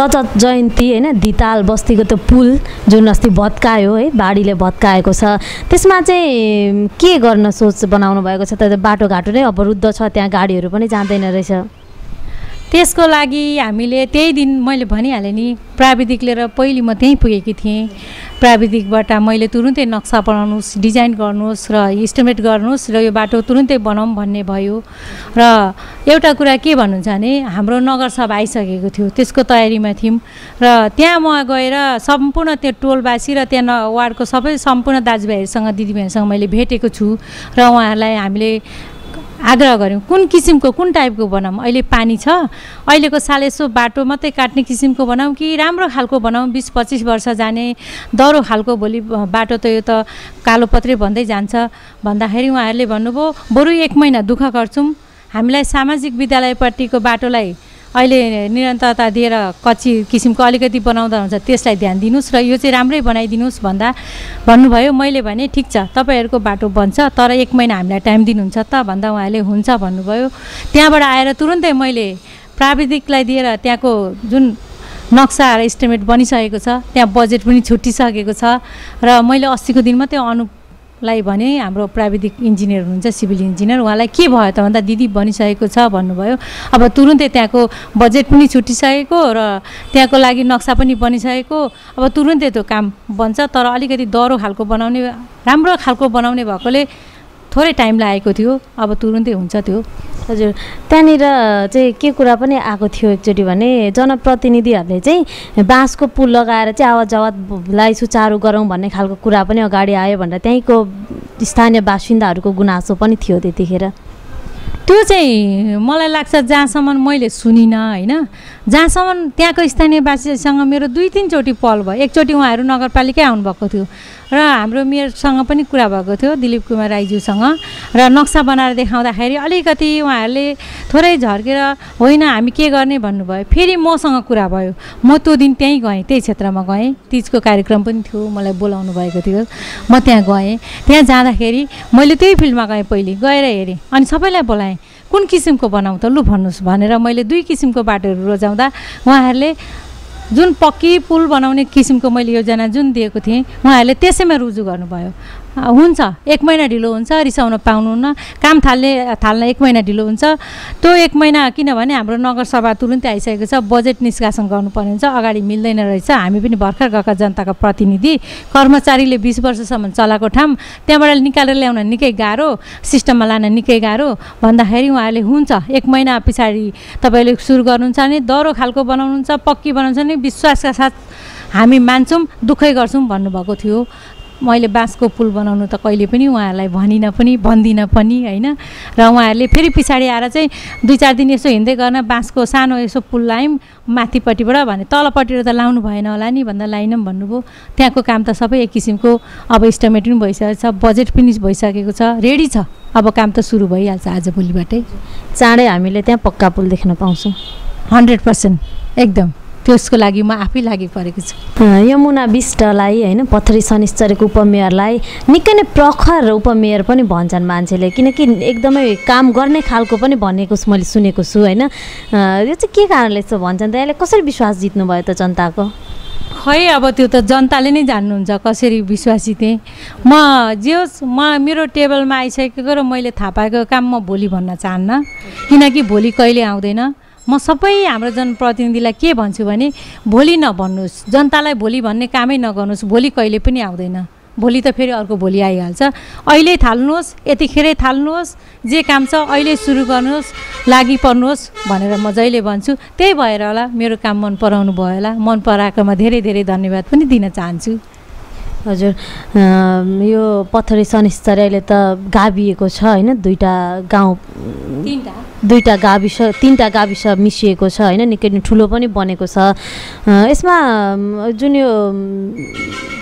रजत जयन्ती होइन धिताल बस्तीको त्यो पुल जुन अस्ति भत्कायो है बाढीले भत्काएको छ। त्यसमा चाहिँ के गर्न सोच बनाउनु भएको छ? त बाटोघाटो नै अवरुद्ध छ त्यहाँ गाडीहरू पनि जाँदैन रहेछ। त्यसको लागि हामीले त्यही दिन मैले भनिहालेँ नि प्राविधिक लिएर पहिले म त्यहीँ पुगेकी थिएँ। प्राविधिकबाट मैले तुरुन्तै नक्सा बनाउनुहोस् डिजाइन गर्नुहोस् र इस्टिमेट गर्नुहोस् र यो बाटो तुरुन्तै बनाऊँ भन्ने भयो। र एउटा कुरा के भन्नुहुन्छ भने हाम्रो नगरसभा आइसकेको थियो त्यसको तयारीमा थियौँ। र त्यहाँ म गएर सम्पूर्ण त्यो टोलवासी र त्यहाँ वार्डको सबै सम्पूर्ण दाजुभाइहरूसँग दिदीबहिनीसँग मैले भेटेको छु। र उहाँहरूलाई हामीले आग्रह गऱ्यौँ कुन किसिमको कुन टाइपको बनाऊँ? अहिले पानी छ। अहिलेको साल यसो बाटो मात्रै काट्ने किसिमको बनाऊँ कि राम्रो खालको बनाऊँ? बिस पच्चिस वर्ष जाने दह्रो खालको भोलि बाटो त यो त कालो पत्रै भन्दै जान्छ। भन्दाखेरि उहाँहरूले भन्नुभयो बरु एक महिना दुःख गर्छौँ। हामीलाई सामाजिक विद्यालयपट्टिको बाटोलाई अहिले निरन्तरता दिएर कच्ची किसिमको अलिकति बनाउँदा हुन्छ त्यसलाई ध्यान दिनुहोस् र यो चाहिँ राम्रै बनाइदिनुहोस् भन्दा भन्नुभयो मैले भने ठिक छ तपाईँहरूको बाटो बन्छ तर एक महिना हामीलाई टाइम दिनुहुन्छ त भन्दा उहाँले हुन्छ भन्नुभयो। त्यहाँबाट आएर तुरुन्तै मैले प्राविधिकलाई दिएर त्यहाँको जुन नक्सा र इस्टिमेट बनिसकेको छ त्यहाँ बजेट पनि छुट्टिसकेको छ र मैले अस्तिको दिन मात्रै अनु लाई भने हाम्रो प्राविधिक इन्जिनियर हुनुहुन्छ सिभिल इन्जिनियर। उहाँलाई के भयो त भन्दा दिदी बनिसकेको छ भन्नुभयो। अब तुरुन्तै त्यहाँको बजेट पनि छुटिसकेको र त्यहाँको लागि नक्सा पनि बनिसकेको। अब तुरुन्तै त्यो काम बन्छ तर अलिकति डह्रो खालको बनाउने राम्रो खालको बनाउने भएकोले थोरै टाइम लागेको थियो। अब तुरुन्तै हुन्छ त्यो। हजुर। त्यहाँनिर चाहिँ के कुरा पनि आएको थियो एकचोटि भने जनप्रतिनिधिहरूले चाहिँ बाँसको पुल लगाएर चाहिँ आवाज आवाजलाई सुचारू गरौँ भन्ने खालको कुरा पनि अगाडि आयो भनेर त्यहीँको स्थानीय बासिन्दाहरूको गुनासो पनि थियो त्यतिखेर। त्यो चाहिँ मलाई लाग्छ जहाँसम्म मैले सुनिनँ होइन? जहाँसम्म त्यहाँको स्थानीयवासीसँग मेरो दुई तिनचोटि पल भयो। एकचोटि उहाँहरू नगरपालिकै आउनुभएको थियो। र हाम्रो मेयरसँग पनि कुरा भएको थियो दिलीप कुमार राईज्यूसँग। र नक्सा बनाएर देखाउँदाखेरि अलिकति उहाँहरूले थोरै झर्केर होइन हामी के गर्ने? भन्नुभयो। फेरि मसँग कुरा भयो। म त्यो दिन त्यहीँ गएँ त्यही क्षेत्रमा गएँ। तिजको कार्यक्रम पनि थियो मलाई बोलाउनु भएको थियो। म त्यहाँ गएँ। त्यहाँ जाँदाखेरि मैले त्यही फिल्डमा गएँ पहिले। गएर हेरेँ। अनि सबैलाई बोलाएँ कुन किसिमको बनाउँ त? लु भन्नुहोस्। भनेर मैले दुई किसिमको बाटोहरू रोजाउँदा उहाँहरूले जुन पक्की पुल बनाउने किसिमको मैले योजना जुन दिएको थिएँ उहाँहरूले त्यसैमा रुजु गर्नुभयो। हुन्छ। एक महिना ढिलो हुन्छ रिसाउन पाउनुहुन्न। काम थाल्ने थाल्न एक महिना ढिलो हुन्छ। त्यो एक महिना किनभने हाम्रो नगरसभा तुरुन्तै आइसकेको छ। बजेट निष्कासन गर्नुपर्ने हुन्छ। अगाडि मिल्दैन रहेछ। हामी पनि भर्खर गएका जनताको प्रतिनिधि। कर्मचारीले बिस वर्षसम्म चलाएको ठाउँ। त्यहाँबाट निकालेर ल्याउन निकै गाह्रो। सिस्टममा लान निकै गाह्रो। भन्दाखेरि उहाँहरूले हुन्छ। एक महिना पछाडि तपाईँले सुरु गर्नुहुन्छ भने डह्रो खालको बनाउनुहुन्छ पक्की बनाउँछ भने विश्वासका साथ हामी मान्छौँ दुःखै गर्छौँ भन्नुभएको थियो। मैले बाँसको पुल बनाउनु त कहिले पनि उहाँहरूलाई भनिनँ पनि भन्दिनँ पनि होइन? र उहाँहरूले फेरि पछाडि आएर चाहिँ दुई चार दिन यसो हिँड्दै गर्न बाँसको सानो यसो पुल लायौँ माथिपट्टिबाट भने तलपट्टिबाट त लाउनु भएन होला नि भन्दा लाइनौँ भन्नुभयो। त्यहाँको काम त सबै एक किसिमको अब इस्टिमेट पनि भइसकेको छ बजेट पनि भइसकेको छ रेडी छ। अब काम त सुरु भइहाल्छ आज भोलिबाटै। चाँडै हामीले त्यहाँ पक्का पुल देख्न पाउँछौँ। हन्ड्रेड पर्सेन्ट एकदम। त्यसको लागि म आफै लागि परेको छु। यमुना विष्टलाई होइन पथरी शनिश्चरको उपमेयरलाई निकै नै प्रखर उपमेयर पनि भन्छन् मान्छेले किनकि एकदमै काम गर्ने खालको पनि भनेको मैले सुनेको छु होइन। यो चाहिँ के कारणले यस्तो भन्छन् त? यसले कसरी विश्वास जित्नुभयो त जनताको? खै अब त्यो त जनताले नै जान्नुहुन्छ कसरी विश्वास जितेँ। म जे होस् म मेरो टेबलमा आइसकेको र मैले थाहा पाएको काम म भोलि भन्न चाहन्न किनकि भोलि कहिले आउँदैन। म सबै हाम्रो जनप्रतिनिधिलाई के भन्छु भने भोलि नभन्नुहोस्। जनतालाई भोलि भन्ने कामै नगर्नुहोस्। भोलि कहिले पनि आउँदैन। भोलि त फेरि अर्को भोलि आइहाल्छ। अहिले थाल्नुहोस् यतिखेरै थाल्नुहोस्। जे काम छ अहिले सुरु गर्नुहोस्। लागि पर्नुहोस् भनेर म जहिले भन्छु। त्यही भएर होला मेरो काम मन पराउनु भयो होला। मन पराएकोमा धेरै धेरै धन्यवाद पनि दिन चाहन्छु। हजुर यो पथरी शनिश्चर अहिले त गाभिएको छ होइन दुईवटा गाउँ दुईवटा गाविस तिनवटा गाविस मिसिएको छ होइन निकै नै ठुलो पनि बनेको छ। यसमा जुन यो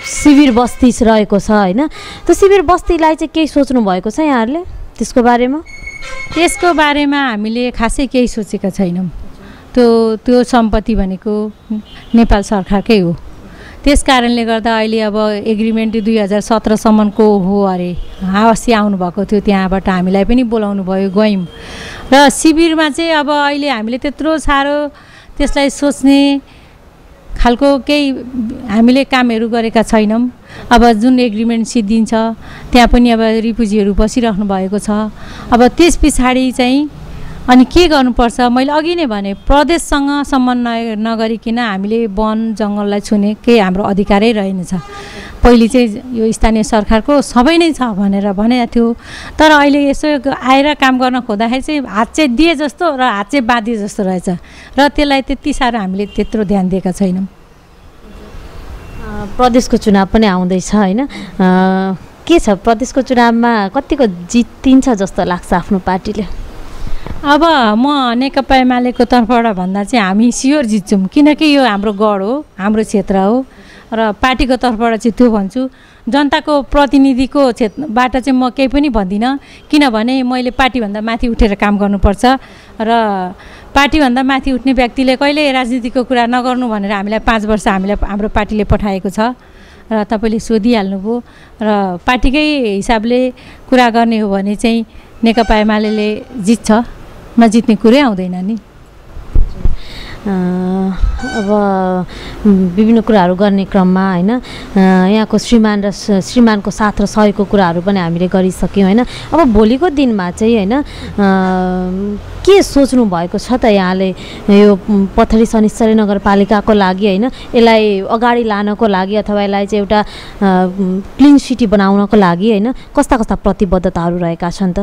शिविर बस्ती रहेको छ होइन त्यो शिविर बस्तीलाई चाहिँ केही सोच्नु भएको छ यहाँहरूले? त्यसको बारेमा? त्यसको बारेमा हामीले खासै केही सोचेका छैनौँ। त्यो त्यो सम्पत्ति भनेको नेपाल सरकारकै हो। त्यस कारणले गर्दा अहिले अब एग्रिमेन्ट दुई हजार सत्रसम्मको हो अरे। हावासी आउनुभएको थियो त्यहाँबाट हामीलाई पनि बोलाउनु भयो गयौँ। र शिविरमा चाहिँ अब अहिले हामीले त्यत्रो साह्रो त्यसलाई सोच्ने खालको केही हामीले कामहरू गरेका छैनौँ। अब जुन एग्रिमेन्ट सिद्धिन्छ त्यहाँ पनि अब रिपुजीहरू बसिराख्नु भएको छ। अब त्यस पछाडि चाहिँ अनि के गर्नुपर्छ? मैले अघि नै भने प्रदेशसँग समन्वय नगरिकन हामीले वन जङ्गललाई छुने केही हाम्रो अधिकारै रहेनछ। पहिले चाहिँ यो स्थानीय सरकारको सबै नै छ भनेर भनेको थियो। तर अहिले यसो आएर काम गर्न खोज्दाखेरि चाहिँ हात चाहिँ दिए जस्तो र हात चाहिँ बाँधिए जस्तो रहेछ। र त्यसलाई त्यति साह्रो हामीले त्यत्रो ध्यान दिएका छैनौँ। प्रदेशको चुनाव पनि आउँदैछ होइन? के छ? प्रदेशको चुनावमा कतिको जितिन्छ जस्तो लाग्छ आफ्नो पार्टीले? अब म नेकपा एमालेको तर्फबाट भन्दा चाहिँ हामी सियोर जित्छौँ। किनकि यो हाम्रो गढ हो हाम्रो क्षेत्र हो र पार्टीको तर्फबाट चाहिँ त्यो भन्छु। जनताको प्रतिनिधिको क्षेत्रबाट चाहिँ म केही पनि भन्दिनँ। किनभने मैले पार्टीभन्दा माथि उठेर काम गर्नुपर्छ र पार्टीभन्दा माथि उठ्ने व्यक्तिले कहिले राजनीतिको कुरा नगर्नु भनेर हामीलाई पाँच वर्ष हामीलाई हाम्रो पार्टीले पठाएको छ र तपाईँले सोधिहाल्नुभयो र पार्टीकै हिसाबले कुरा गर्ने हो भने चाहिँ नेकपा एमाले जित्छ। नजित्ने कुरै आउँदैन नि। अब विभिन्न कुराहरू गर्ने क्रममा होइन यहाँको श्रीमान र श्रीमानको साथ र सहयोगको कुराहरू पनि हामीले गरिसक्यौँ होइन। अब भोलिको दिनमा चाहिँ होइन के सोच्नु भएको छ त यहाँले यो पथरी शनिश्चरी नगरपालिकाको लागि होइन यसलाई अगाडि लानको लागि अथवा यसलाई चाहिँ एउटा क्लिन सिटी बनाउनको लागि होइन कस्ता कस्ता प्रतिबद्धताहरू रहेका छन् त?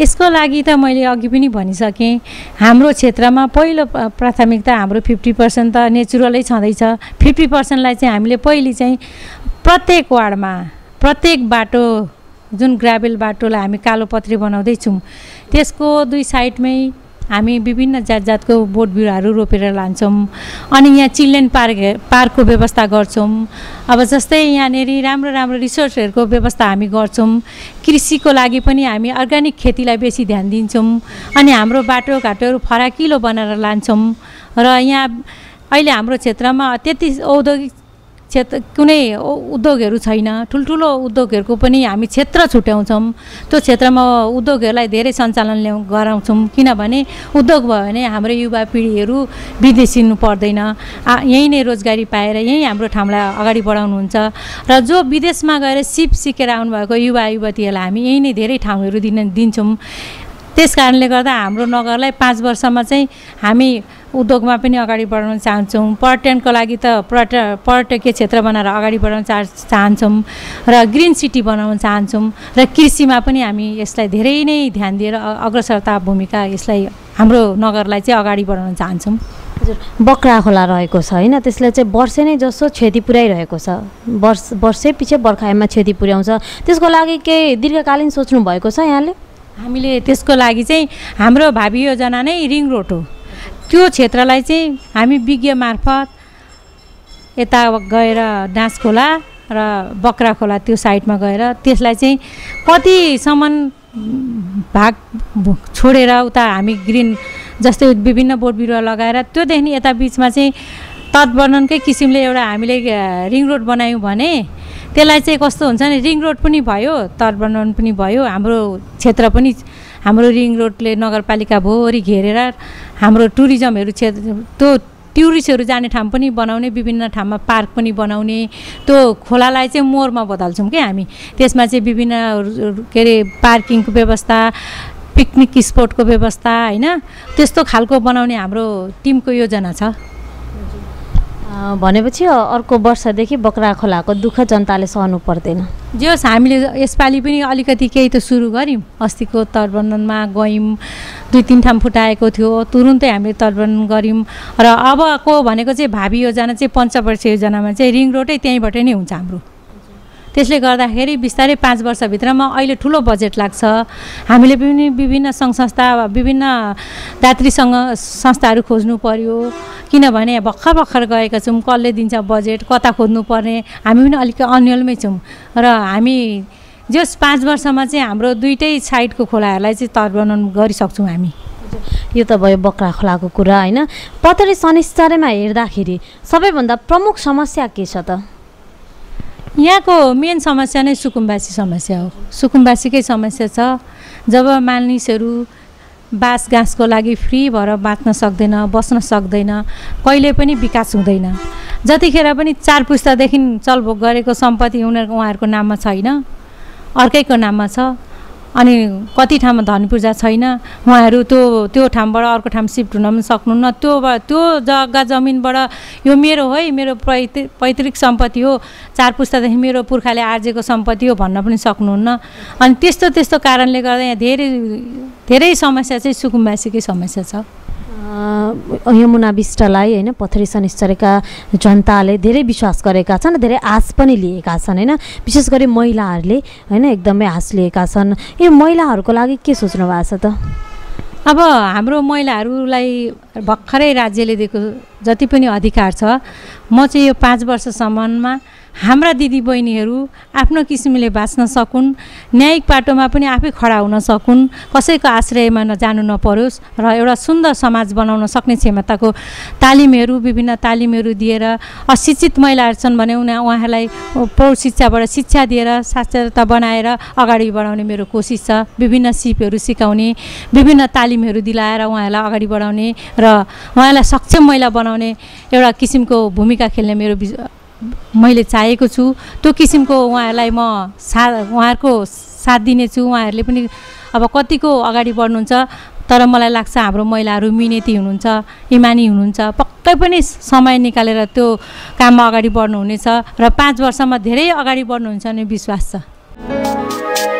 यसको लागि त मैले अघि पनि भनिसकेँ हाम्रो क्षेत्रमा पहिलो प्राथमिकता हाम्रो फिफ्टी पर्सेन्ट त नेचुरलै छँदैछ। फिफ्टी पर्सेन्टलाई चाहिँ हामीले पहिले चाहिँ प्रत्येक वार्डमा प्रत्येक बाटो जुन ग्राभेल बाटोलाई हामी कालो पत्री बनाउँदैछौँ त्यसको दुई साइडमै हामी विभिन्न जात जातको बोट बिरुवाहरू रोपेर लान्छौँ। अनि यहाँ चिल्ड्रेन पार्क पार्कको व्यवस्था गर्छौँ। अब जस्तै यहाँनिर राम्रो राम्रो रिसोर्सहरूको व्यवस्था हामी गर्छौँ। कृषिको लागि पनि हामी अर्ग्यानिक खेतीलाई बेसी ध्यान दिन्छौँ। अनि हाम्रो बाटोघाटोहरू फराकिलो बनाएर लान्छौँ। र यहाँ अहिले हाम्रो क्षेत्रमा त्यति औद्योगिक क्षेत्र कुनै उद्योगहरू छैन ठुल्ठुलो उद्योगहरूको पनि हामी क्षेत्र छुट्याउँछौँ। त्यो क्षेत्रमा उद्योगहरूलाई धेरै सञ्चालन ल्याउ गराउँछौँ। किनभने उद्योग भयो भने हाम्रो युवा पिँढीहरू विदेशिनु पर्दैन। यहीँ नै रोजगारी पाएर यहीँ हाम्रो ठाउँलाई अगाडि बढाउनुहुन्छ। र जो विदेशमा गएर सिप सिकेर आउनुभएको युवा युवतीहरूलाई हामी यहीँ नै धेरै ठाउँहरू दिन दिन्छौँ। त्यस कारणले गर्दा हाम्रो नगरलाई पाँच वर्षमा चाहिँ हामी उद्योगमा पनि अगाडि बढाउन चाहन्छौँ। पर्यटनको लागि त पर्यट पर्यटकीय क्षेत्र बनाएर अगाडि बढाउन चाह चाहन्छौँ र ग्रिन सिटी बनाउन चाहन्छौँ र कृषिमा पनि हामी यसलाई धेरै नै ध्यान दिएर अग्रसरता भूमिका यसलाई हाम्रो नगरलाई चाहिँ अगाडि बढाउन चाहन्छौँ। हजुर बक्रा खोला रहेको छ होइन? त्यसले चाहिँ वर्षे नै जसो क्षति पुर्याइरहेको छ। वर्ष वर्षै पछि बर्खामा क्षति पुर्याउँछ त्यसको लागि केही दीर्घकालीन सोच्नु भएको छ यहाँले? हामीले त्यसको लागि चाहिँ हाम्रो भावी योजना नै रिङ रोड हो। त्यो क्षेत्रलाई चाहिँ हामी विज्ञ मार्फत यता गएर डाँस खोला र बक्रा खोला त्यो साइडमा गएर त्यसलाई चाहिँ कतिसम्म भाग छोडेर उता हामी ग्रिन जस्तै विभिन्न बोट बिरुवा लगाएर त्योदेखि यता बिचमा चाहिँ तत्वर्णनकै किसिमले एउटा हामीले रिङ रोड बनायौँ भने त्यसलाई चाहिँ कस्तो हुन्छ नि रिङ रोड पनि भयो तटवर्णन पनि भयो हाम्रो क्षेत्र पनि हाम्रो रिङ रोडले नगरपालिका भोरी घेरेर हाम्रो टुरिज्महरू क्षेत्र त्यो टुरिस्टहरू जाने ठाउँ पनि बनाउने विभिन्न ठाउँमा पार्क पनि बनाउने त्यो खोलालाई चाहिँ मोरमा बदल्छौँ क्या हामी। त्यसमा चाहिँ विभिन्न के अरे पार्किङको व्यवस्था पिकनिक स्पोटको व्यवस्था होइन? त्यस्तो खालको बनाउने हाम्रो टिमको योजना छ। भनेपछि अर्को वर्षदेखि बक्रा खोलाको दुःख जनताले सहनु पर्दैन। जोस् हामीले यसपालि पनि अलिकति केही त सुरु गऱ्यौँ। अस्तिको तटबन्धनमा गयौँ दुई तिन ठाउँ फुटाएको थियो तुरुन्तै हामीले तटबन्धन गऱ्यौँ। र अबको भनेको चाहिँ भावी योजना चाहिँ पञ्चवर्ष योजनामा चाहिँ रिङ रोडै त्यहीँबाट नै हुन्छ हाम्रो। त्यसले गर्दाखेरि बिस्तारै पाँच वर्षभित्रमा अहिले ठुलो बजेट लाग्छ। हामीले पनि विभिन्न सङ्घ संस्था विभिन्न दात्रीसँग संस्थाहरू खोज्नु पर्यो। किनभने भर्खर भर्खर गएका छौँ कसले दिन्छ बजेट कता खोज्नु पर्ने हामी पनि अलिक अन्यलमै छौँ। र हामी जस पाँच वर्षमा चाहिँ हाम्रो दुइटै साइडको खोलाहरूलाई चाहिँ तर्बनन गरिसक्छौँ हामी। यो त भयो बक्रा खोलाको कुरा होइन? पतरी शनिश्चरमा हेर्दाखेरि सबैभन्दा प्रमुख समस्या के छ त? यहाँको मेन समस्या नै सुकुम्बासी समस्या हो। सुकुम्बासीकै समस्या छ। जब मानिसहरू बाँस घाँसको लागि फ्री भएर बाँच्न सक्दैन बस्न सक्दैन कहिले पनि विकास हुँदैन। जतिखेर पनि चार पुस्तादेखि चलभोग गरेको सम्पत्ति उनीहरूको उहाँहरूको नाममा छैन। अर्कैको नाममा छ। अनि कति ठाउँमा धन पूजा छैन उहाँहरू त्यो त्यो ठाउँबाट अर्को ठाउँ सिफ्ट हुन पनि सक्नुहुन्न। त्यो त्यो जग्गा जमिनबाट यो मेरो है मेरो पैतृ पैतृक सम्पत्ति हो चार पुस्तादेखि मेरो पुर्खाले आर्जेको सम्पत्ति हो भन्न पनि सक्नुहुन्न। अनि त्यस्तो त्यस्तो कारणले गर्दा यहाँ धेरै धेरै समस्या चाहिँ सुकुम्बासीकै समस्या छ। यमुना विष्टलाई होइन पथरी शनिश्चरका जनताले धेरै विश्वास गरेका छन् धेरै आश पनि लिएका छन् होइन? विशेष गरी महिलाहरूले होइन एकदमै आश लिएका छन्। यो महिलाहरूको लागि के सोच्नु भएको छ त? अब हाम्रो महिलाहरूलाई भर्खरै राज्यले दिएको जति पनि अधिकार छ म चाहिँ यो पाँच वर्षसम्ममा हाम्रा दिदीबहिनीहरू आफ्नो किसिमले बाँच्न सकुन् न्यायिक बाटोमा पनि आफै खडा हुन सकुन् कसैको आश्रयमा नजानु नपरोस् र एउटा सुन्दर समाज बनाउन सक्ने क्षमताको तालिमहरू विभिन्न तालिमहरू दिएर अशिक्षित महिलाहरू छन् भने उनी उहाँहरूलाई प्रौढ शिक्षाबाट शिक्षा दिएर साक्षरता बनाएर अगाडि बढाउने मेरो कोसिस छ। विभिन्न सिपहरू सिकाउने विभिन्न तालिमहरू दिलाएर उहाँहरूलाई अगाडि बढाउने र उहाँलाई सक्षम महिला बनाउने एउटा किसिमको भूमिका खेल्ने मेरो मैले चाहेको छु। त्यो किसिमको उहाँहरूलाई म सा उहाँहरूको साथ दिनेछु। उहाँहरूले पनि अब कतिको अगाडि बढ्नुहुन्छ तर मलाई लाग्छ हाम्रो महिलाहरू मिहिनेती हुनुहुन्छ इमानी हुनुहुन्छ। पक्कै पनि समय निकालेर त्यो काममा अगाडि बढ्नुहुनेछ र पाँच वर्षमा धेरै अगाडि बढ्नुहुन्छ भन्ने विश्वास छ।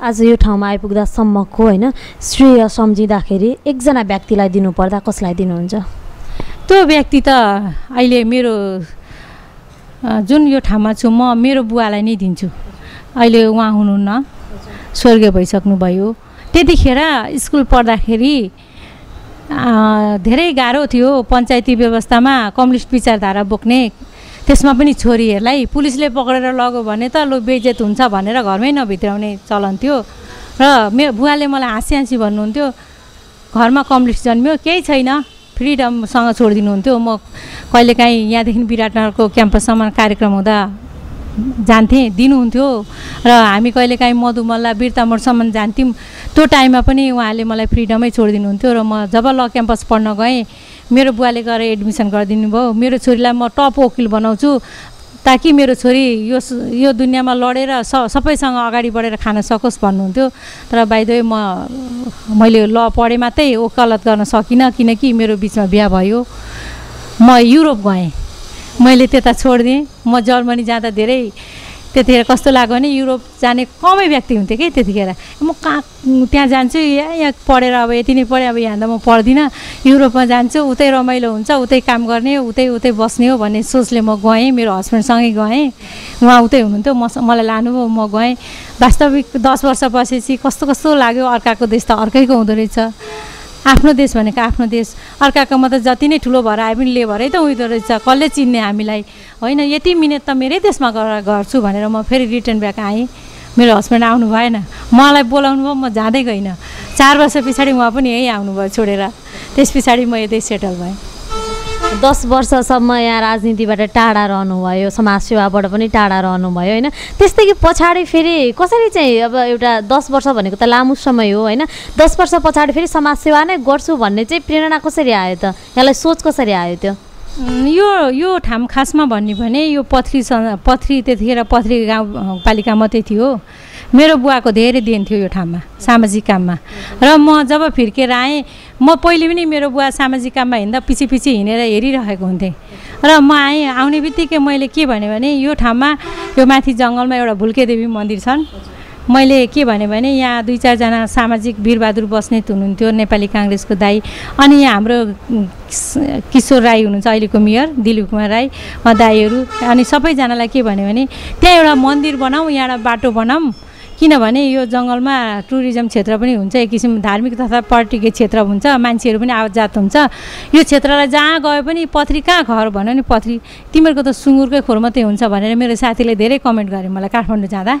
आज यो ठाउँमा आइपुग्दासम्मको होइन श्रेय सम्झिँदाखेरि एकजना व्यक्तिलाई दिनुपर्दा कसलाई दिनुहुन्छ? त्यो व्यक्ति त अहिले मेरो जुन यो ठाउँमा छु म मेरो बुवालाई नै दिन्छु। अहिले उहाँ हुनुहुन्न स्वर्गीय भइसक्नुभयो। त्यतिखेर स्कुल पढ्दाखेरि धेरै गाह्रो थियो पञ्चायती व्यवस्थामा कम्युनिस्ट विचारधारा बोक्ने त्यसमा पनि छोरीहरूलाई पुलिसले पक्रेर लग्यो भने त लो बेइज्जत हुन्छ भनेर घरमै नभित्राउने चलन थियो। र मेरो बुवाले मलाई हाँसी हाँसी भन्नुहुन्थ्यो घरमा कम्युनिस्ट जन्मियो केही छैन फ्रिडमसँग छोडिदिनुहुन्थ्यो। म कहिलेकाहीँ यहाँदेखि विराटनगरको क्याम्पससम्म कार्यक्रम हुँदा जान्थेँ दिनुहुन्थ्यो। र हामी कहिलेकाहीँ मधुमल्ला बिर्तामोडसम्म जान्थ्यौँ। त्यो टाइममा पनि उहाँले मलाई फ्रिडमै छोडिदिनुहुन्थ्यो र म जब ल क्याम्पस पढ्न गएँ मेरो बुवाले गएर एडमिसन गरिदिनु भयो। मेरो छोरीलाई म टप वकिल बनाउँछु ताकि मेरो छोरी यो यो दुनियाँमा लडेर स सबैसँग अगाडि बढेर खान सकोस् भन्नुहुन्थ्यो। तर बाइदवे म मैले ल पढेँ मात्रै वकालत गर्न सकिनँ किनकि मेरो बिचमा बिहा भयो। म युरोप गएँ। मैले त्यता छोडिदिएँ। म जर्मनी जाँदा धेरै त्यतिखेर कस्तो लाग्यो भने युरोप जाने कमै व्यक्ति हुन्थ्यो कि त्यतिखेर। म कहाँ त्यहाँ जान्छु या यहाँ पढेर अब यति नै पढेँ अब यहाँ त म पढ्दिनँ। युरोपमा जान्छु उतै रमाइलो हुन्छ उतै काम गर्ने उतै उतै बस्ने हो भन्ने सोचले म गएँ मेरो हस्बेन्डसँगै गएँ। उहाँ उतै हुनुहुन्थ्यो म मलाई लानुभयो म गएँ। वास्तविक दस वर्ष बसेपछि कस्तो कस्तो लाग्यो अर्काको देश त अर्कैको हुँदो रहेछ। आफ्नो देश भनेको आफ्नो देश। अर्काकोमा त जति नै ठुलो भएर आए पनि ले भरै त हुँदो रहेछ। कसले चिन्ने हामीलाई? होइन यति मिहिनेत त मेरै देशमा गएर गर्छु भनेर म फेरि रिटर्न ब्याक आएँ। मेरो हस्बेन्ड आउनु भएन। मलाई बोलाउनु भयो म जाँदै गइनँ। चार वर्ष पछाडि उहाँ पनि यहीँ आउनुभयो छोडेर। त्यस पछाडि म यतै सेटल भएँ। दस वर्षसम्म यहाँ राजनीतिबाट टाढा रहनुभयो समाजसेवाबाट पनि टाढा रहनुभयो होइन? त्यस्तै कि पछाडि फेरि कसरी चाहिँ अब एउटा दस वर्ष भनेको त लामो समय हो होइन? दस वर्ष पछाडि फेरि समाजसेवा नै गर्छु भन्ने चाहिँ प्रेरणा कसरी आयो त? यहाँलाई सोच कसरी आयो त्यो? यो यो ठाउँ खासमा भन्ने भने यो पथरी पथरी त्यतिखेर पथरी गाउँपालिका मात्रै थियो। मेरो बुवाको धेरै देन थियो यो ठाउँमा सामाजिक काममा। र म जब फिर्केर आएँ म पहिले पनि मेरो बुवा सामाजिक काममा हिँड्दा पछि पछि हिँडेर हेरिरहेको हुन्थेँ। र म आएँ आउने बित्तिकै मैले के भने यो ठाउँमा यो माथि जङ्गलमा एउटा भुल्के देवी मन्दिर छन्। मैले के भने यहाँ दुई चारजना सामाजिक वीरबहादुर बस्नेत हुनुहुन्थ्यो नेपाली काङ्ग्रेसको दाई अनि यहाँ हाम्रो किशोर राई हुनुहुन्छ अहिलेको मेयर दिलीप कुमार राई दाईहरू अनि सबैजनालाई के भने भने त्यहाँ एउटा मन्दिर बनाऊ यहाँ एउटा बाटो बनाऊँ। किनभने यो जङ्गलमा टुरिज्म क्षेत्र पनि हुन्छ एक किसिम धार्मिक तथा पर्यटकीय क्षेत्र हुन्छ मान्छेहरू पनि आवत हुन्छ। यो क्षेत्रलाई जहाँ गए पनि पथरी कहाँ घर भन्यो नि पथरी? तिमीहरूको त सुँगुरकै खोर मात्रै हुन्छ भनेर मेरो साथीले धेरै कमेन्ट गरे मलाई काठमाडौँ जाँदा।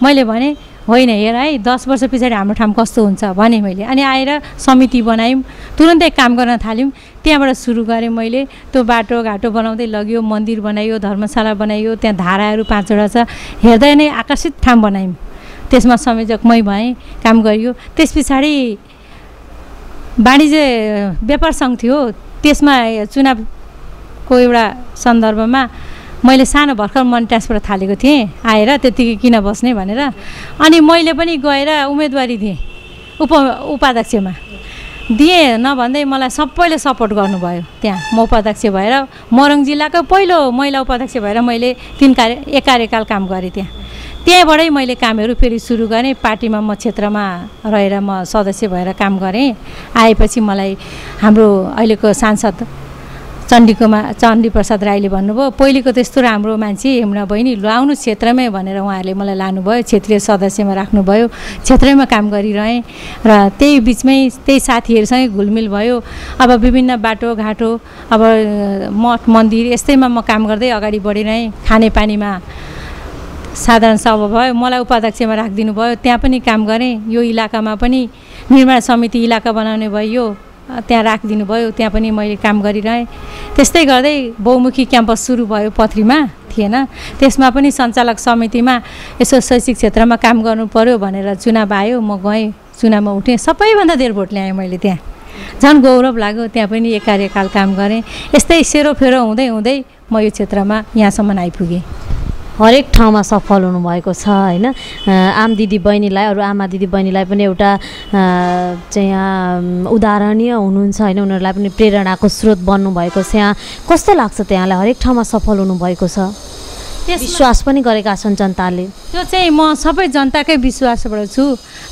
मैले भने होइन हेर है दस वर्ष पछाडि हाम्रो ठाउँ कस्तो हुन्छ? भने मैले। अनि आएर समिति बनायौँ। तुरन्तै काम गर्न थाल्यौँ। त्यहाँबाट सुरु गरेँ मैले। त्यो बाटो घाटो बनाउँदै लग्यो मन्दिर बनायो धर्मशाला बनायो त्यहाँ धाराहरू पाँचवटा छ। हेर्दै नै आकर्षित ठाउँ बनायौँ। त्यसमा संयोजक मै भएँ काम गरियो। त्यस पछाडि वाणिज्य व्यापार सङ्घ थियो। त्यसमा चुनावको एउटा सन्दर्भमा मैले सानो भर्खर मनी ट्रान्सफर थालेको थिएँ आएर त्यत्तिकै किन बस्ने भनेर। अनि मैले पनि गएर उम्मेदवारी दिएँ उप उपाध्यक्षमा। दिएँ नभन्दै मलाई सबैले सपोर्ट गर्नुभयो त्यहाँ। म उपाध्यक्ष भएर मोरङ जिल्लाको पहिलो महिला उपाध्यक्ष भएर मैले तिन कार्य एक कार्यकाल काम गरेँ त्यहाँ। त्यहाँबाटै मैले कामहरू फेरि सुरु गरेँ। पार्टीमा म क्षेत्रमा रहेर म सदस्य भएर काम गरेँ। आएपछि मलाई हाम्रो अहिलेको सांसद चण्डीकोमा चण्डी प्रसाद राईले भन्नुभयो पहिलेको त्यस्तो राम्रो मान्छे यमुना बहिनी ल आउनु क्षेत्रमै भनेर उहाँहरूले मलाई लानुभयो। क्षेत्रीय सदस्यमा राख्नुभयो। क्षेत्रैमा काम गरिरहेँ र त्यही बिचमै त्यही साथीहरूसँगै घुलमिल भयो। अब विभिन्न बाटोघाटो अब मठ मन्दिर यस्तैमा म काम गर्दै अगाडि बढिरहेँ। खानेपानीमा साधारण सभा भयो मलाई उपाध्यक्षमा राखिदिनु भयो त्यहाँ पनि काम गरेँ। यो इलाकामा पनि निर्माण समिति इलाका बनाउने भयो त्यहाँ राखिदिनु भयो त्यहाँ पनि मैले काम गरिरहेँ। त्यस्तै गर्दै बहुमुखी क्याम्पस सुरु भयो पथरीमा थिएन। त्यसमा पनि सञ्चालक समितिमा यसो शैक्षिक क्षेत्रमा काम गर्नु पऱ्यो भनेर चुनाव आयो म गएँ चुनावमा उठेँ। सबैभन्दा धेर भोट ल्याएँ मैले त्यहाँ। झन् गौरव लाग्यो त्यहाँ पनि एक कार्यकाल काम गरेँ। यस्तै सेरोफेरो हुँदै हुँदै म यो क्षेत्रमा यहाँसम्म आइपुगेँ। हरेक ठाउँमा सफल हुनुभएको छ होइन? आम दिदी बहिनीलाई अरू आमा दिदी बहिनीलाई पनि एउटा चाहिँ यहाँ उदाहरणीय हुनुहुन्छ होइन? उनीहरूलाई पनि प्रेरणाको स्रोत बन्नुभएको छ यहाँ। कस्तो लाग्छ त्यहाँलाई हरेक ठाउँमा सफल हुनुभएको छ। विश्वास पनि गरेका छन् जनताले। त्यो चाहिँ म सबै जनताकै विश्वासबाट छु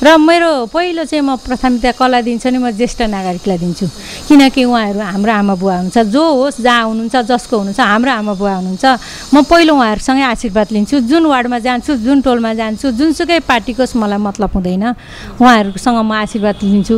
र मेरो पहिलो चाहिँ म प्राथमिकता कसलाई दिन्छु नि म ज्येष्ठ नागरिकलाई दिन्छु। किनकि उहाँहरू हाम्रो आमा बुवा हुनुहुन्छ जो होस् जहाँ हुनुहुन्छ जसको हुनुहुन्छ हाम्रो आमा बुवा हुनुहुन्छ म पहिलो उहाँहरूसँगै आशीर्वाद लिन्छु। जुन वार्डमा जान्छु जुन टोलमा जान्छु जुनसुकै पार्टीको मलाई मतलब हुँदैन। उहाँहरूसँग म आशीर्वाद लिन्छु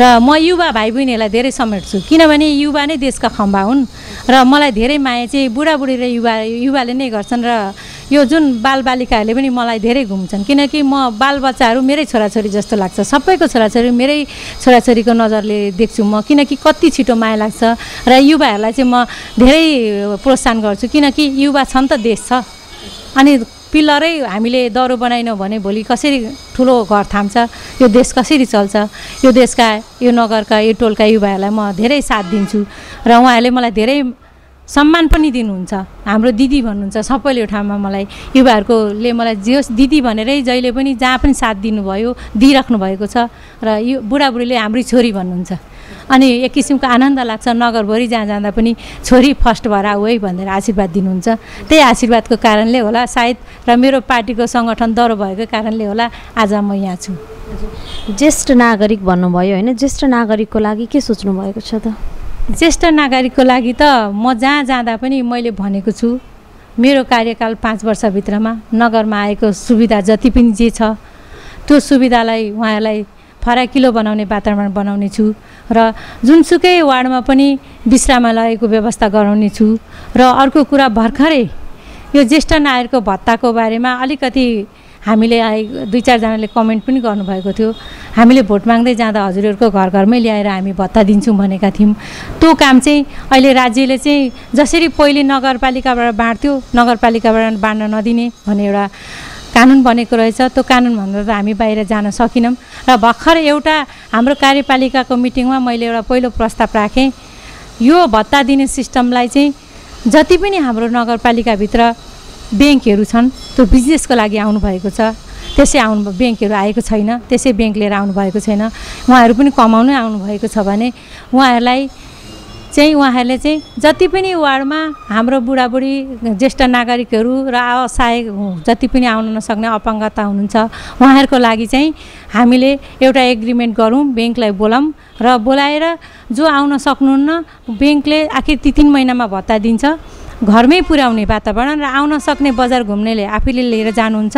र म युवा भाइ बहिनीहरूलाई धेरै समेट्छु। किनभने युवा नै देशका खम्बा हुन् र मलाई धेरै माया चाहिँ बुढाबुढी र युवा युवाले नै गर्छन्। र यो जुन बालबालिकाहरूले पनि मलाई धेरै घुम्छन्। किनकि म बालबच्चाहरू मेरै छोराछोरी जस्तो लाग्छ। सबैको छोराछोरी मेरै छोराछोरीको नजरले देख्छु म। किनकि कति छिटो माया लाग्छ र युवाहरूलाई चाहिँ म धेरै प्रोत्साहन गर्छु। किनकि युवा छन् त देश छ। अनि पिल्लरै हामीले दह्रो बनाएनौँ भने भोलि कसरी ठुलो घर थाम्छ? यो देश कसरी चल्छ? यो देशका यो नगरका यो टोलका युवाहरूलाई म धेरै साथ दिन्छु। र उहाँहरूले मलाई धेरै सम्मान पनि दिनुहुन्छ। हाम्रो दिदी भन्नुहुन्छ सबैले ठाउँमा मलाई युवाहरूकोले मलाई जे दिदी भनेरै जहिले पनि जहाँ पनि साथ दिनुभयो दिइराख्नु भएको छ र यो बुढाबुढीले हाम्रै छोरी भन्नुहुन्छ। अनि एक किसिमको आनन्द लाग्छ नगरभरि जहाँ जाँदा पनि छोरी फर्स्ट भएर आऊ है भनेर आशीर्वाद दिनुहुन्छ। त्यही आशीर्वादको कारणले होला सायद र मेरो पार्टीको सङ्गठन डह्रो भएको कारणले होला आज म यहाँ छु। ज्येष्ठ नागरिक भन्नुभयो होइन ज्येष्ठ नागरिकको लागि के सोच्नु भएको छ त? ज्येष्ठ नागरिकको लागि त म जहाँ जाँदा पनि मैले भनेको छु मेरो कार्यकाल पाँच वर्षभित्रमा नगरमा आएको सुविधा जति पनि जे छ त्यो सुविधालाई उहाँहरूलाई फराकिलो बनाउने वातावरण बनाउने छु र जुनसुकै वार्डमा पनि विश्रामालयको व्यवस्था गराउने छु र अर्को कुरा भर्खरै यो ज्येष्ठ नागरिकको भत्ताको बारेमा अलिकति हामीले दुई चारजनाले कमेन्ट पनि गर्नुभएको थियो। हामीले भोट माग्दै जाँदा हजुरहरूको घर घरमै ल्याएर हामी भत्ता दिन्छौँ भनेका थियौँ। त्यो काम चाहिँ अहिले राज्यले चाहिँ जसरी पहिले नगरपालिकाबाट बाँड्थ्यो नगरपालिकाबाट बाँड्न नदिने भन्ने एउटा कानुन बनेको रहेछ। त्यो कानुनभन्दा त हामी बाहिर जान सकेनौँ। र भर्खर एउटा हाम्रो कार्यपालिकाको मिटिङमा मैले एउटा पहिलो प्रस्ताव राखेँ। यो भत्ता दिने सिस्टमलाई चाहिँ जति पनि हाम्रो नगरपालिकाभित्र ब्याङ्कहरू छन् त्यो बिजनेसको लागि आउनुभएको छ। त्यसै आउनु ब्याङ्कहरू आएको छैन त्यसै ब्याङ्क लिएर आउनुभएको छैन। उहाँहरू पनि कमाउनै आउनुभएको छ भने उहाँहरूलाई चाहिँ उहाँहरूले चाहिँ जति पनि वार्डमा हाम्रो बुढाबुढी ज्येष्ठ नागरिकहरू र असहाय जति पनि आउन नसक्ने अपाङ्गता हुनुहुन्छ उहाँहरूको लागि चाहिँ हामीले एउटा एग्रिमेन्ट गरौँ ब्याङ्कलाई बोलाऊँ र बोलाएर जो आउन सक्नुहुन्न ब्याङ्कले आखिर ती तिन महिनामा भत्ता दिन्छ। घरमै पुर्याउने वातावरण र आउन सक्ने बजार घुम्नेले आफैले लिएर जानुहुन्छ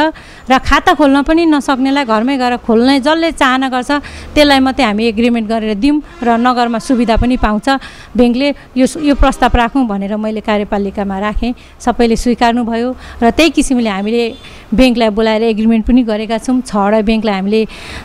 र खाता खोल्न पनि नसक्नेलाई घरमै गएर खोल्ने जसले चाहना गर्छ त्यसलाई मात्रै हामी एग्रिमेन्ट गरेर दिउँ र नगरमा सुविधा पनि पाउँछ। ब्याङ्कले यो यो प्रस्ताव राखौँ भनेर मैले कार्यपालिकामा राखेँ। सबैले स्वीकार्नुभयो र त्यही किसिमले हामीले ब्याङ्कलाई बोलाएर एग्रिमेन्ट पनि गरेका छौँ। छवटा ब्याङ्कलाई हामीले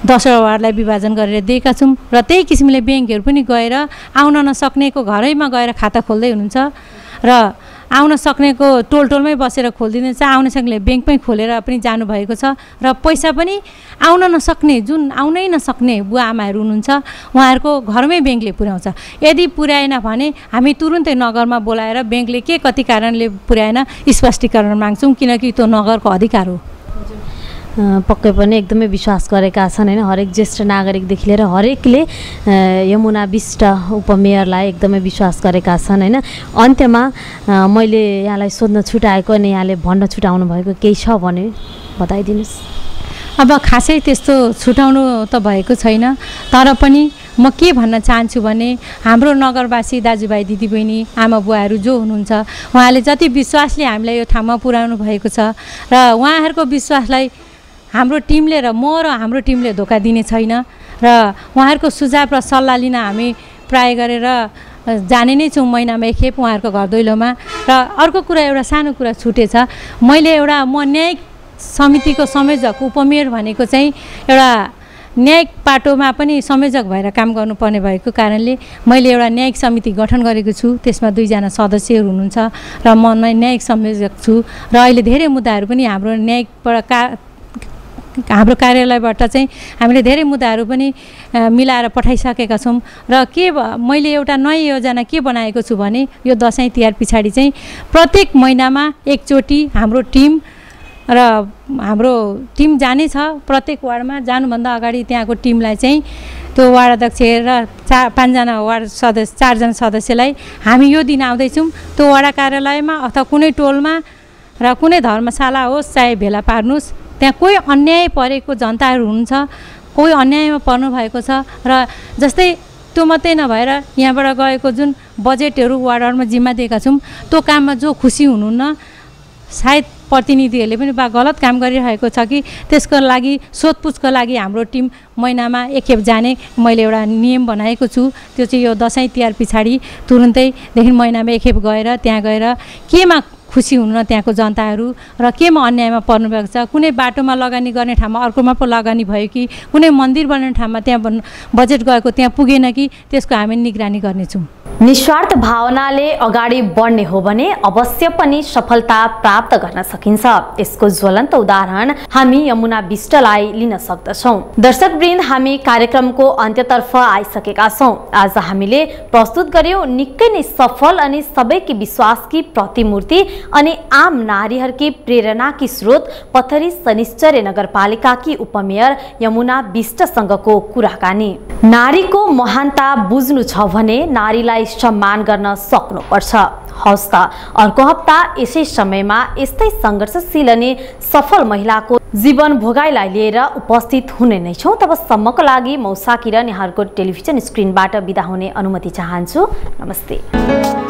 दसवटा वार्डलाई विभाजन गरेर दिएका छौँ र त्यही किसिमले ब्याङ्कहरू पनि गएर आउन नसक्नेको घरैमा गएर खाता खोल्दै हुनुहुन्छ। र आउन सक्नेको टोल टोलमै बसेर खोलिदिँदैछ आउन सक्ने ब्याङ्कमै खोलेर पनि जानुभएको छ र पैसा पनि आउन नसक्ने जुन आउनै नसक्ने बुवा आमाहरू हुनुहुन्छ उहाँहरूको घरमै ब्याङ्कले पुर्याउँछ। यदि पुर्याएन भने हामी तुरुन्तै नगरमा बोलाएर ब्याङ्कले के कति कारणले पुर्याएन स्पष्टीकरण माग्छौँ किनकि त्यो नगरको अधिकार हो। पक्कै पनि एकदमै विश्वास गरेका छन् होइन? हरेक ज्येष्ठ नागरिकदेखि लिएर हरेकले यमुना विष्ट उपमेयरलाई एकदमै विश्वास गरेका छन् होइन? अन्त्यमा मैले यहाँलाई सोध्न छुट्याएको अनि यहाँले भन्न छुट्याउनु भएको केही छ भने बताइदिनुहोस्। अब खासै त्यस्तो छुटाउनु त भएको छैन तर पनि म के भन्न चाहन्छु भने हाम्रो नगरवासी दाजुभाइ दिदीबहिनी आमा बुवाहरू जो हुनुहुन्छ उहाँले जति विश्वासले हामीलाई यो ठाउँमा पुर्याउनु भएको छ र उहाँहरूको विश्वासलाई हाम्रो टिमले र म र हाम्रो टिमले धोका दिने छैन र उहाँहरूको सुझाव र सल्लाह लिन हामी प्राय गरेर जाने नै छौँ महिनामा एकखेप उहाँहरूको घर दैलोमा। र अर्को कुरा एउटा सानो कुरा छुटेछ मैले एउटा म न्यायिक समितिको संयोजक उपमेयर भनेको चाहिँ एउटा न्यायिक पाटोमा पनि संयोजक भएर काम गर्नुपर्ने भएको कारणले मैले एउटा न्यायिक समिति गठन गरेको छु। त्यसमा दुईजना सदस्यहरू हुनुहुन्छ र म न्यायिक संयोजक छु। र अहिले धेरै मुद्दाहरू पनि हाम्रो न्यायिकबाट का हाम्रो कार्यालयबाट चाहिँ हामीले धेरै मुद्दाहरू पनि मिलाएर पठाइसकेका छौँ। र के मैले एउटा नयाँ योजना के बनाएको छु भने यो दसैँ तिहार पछाडि चाहिँ प्रत्येक महिनामा एकचोटि हाम्रो टिम र हाम्रो टिम जाने छ। प्रत्येक वार्डमा जानुभन्दा अगाडि त्यहाँको टिमलाई चाहिँ त्यो वार्ड अध्यक्ष र चार पाँचजना वार्ड सदस्य चारजना सदस्यलाई हामी यो दिन आउँदैछौँ। त्यो वडा कार्यालयमा अथवा कुनै टोलमा र कुनै धर्मशाला होस् चाहे भेला पार्नुहोस् त्यहाँ कोही अन्याय परेको जनताहरू हुनुहुन्छ कोही अन्यायमा पर्नु भएको छ र जस्तै त्यो मात्रै नभएर यहाँबाट गएको जुन बजेटहरू वार्डहरूमा जिम्मा दिएका छौँ त्यो काममा जो खुसी हुनुहुन्न सायद प्रतिनिधिहरूले पनि बा गलत काम गरिरहेको छ कि त्यसको लागि सोधपुछको लागि हाम्रो टिम महिनामा एकखेप जाने मैले एउटा नियम बनाएको छु त्यो चाहिँ यो दसैँ तिहार पछाडि तुरुन्तैदेखि महिनामा एकखेप गएर त्यहाँ गएर केमा खुसी हुनुहुन्न त्यहाँको जनताहरू। र केमा अन्यायमा पर्नुभएको छ? कुनै बाटोमा लगानी गर्ने ठाउँमा अर्कोमा पो लगानी भयो कि? कुनै मन्दिर बनाउने ठाउँमा त्यहाँ बजेट गएको त्यहाँ पुगेन कि? त्यसको हामी निगरानी गर्नेछौँ। निस्वार्थ भावनाले अगाडि बढ्ने हो भने अवश्य पनि सफलता प्राप्त गर्न सकिन्छ। यसको ज्वलन्त उदाहरण हामी यमुना विष्टलाई लिन सक्दछौँ। दर्शकवृन्द हामी कार्यक्रमको अन्त्यतर्फ आइसकेका छौँ। आज हामीले प्रस्तुत गर्यौँ निकै नै सफल अनि सबैकी विश्वासकी प्रतिमूर्ति अनि आम नारीहरूकी प्रेरणाकी स्रोत पथरी शनिश्चर्य नगरपालिकाकी उपमेयर यमुना विष्टसँगको कुराकानी नारीको महानता बुझ्नु छ भने नारीलाई सम्मान गर्न सक्नुपर्छ हवस् त अर्को हप्ता यसै समयमा यस्तै सङ्घर्षशील अनि सफल महिलाको जीवन भोगाइलाई लिएर उपस्थित हुने नै छौँ तबसम्मको लागि मौसा किरण यहाँहरूको टेलिभिजन स्क्रिनबाट बिदा हुने अनुमति चाहन्छु नमस्ते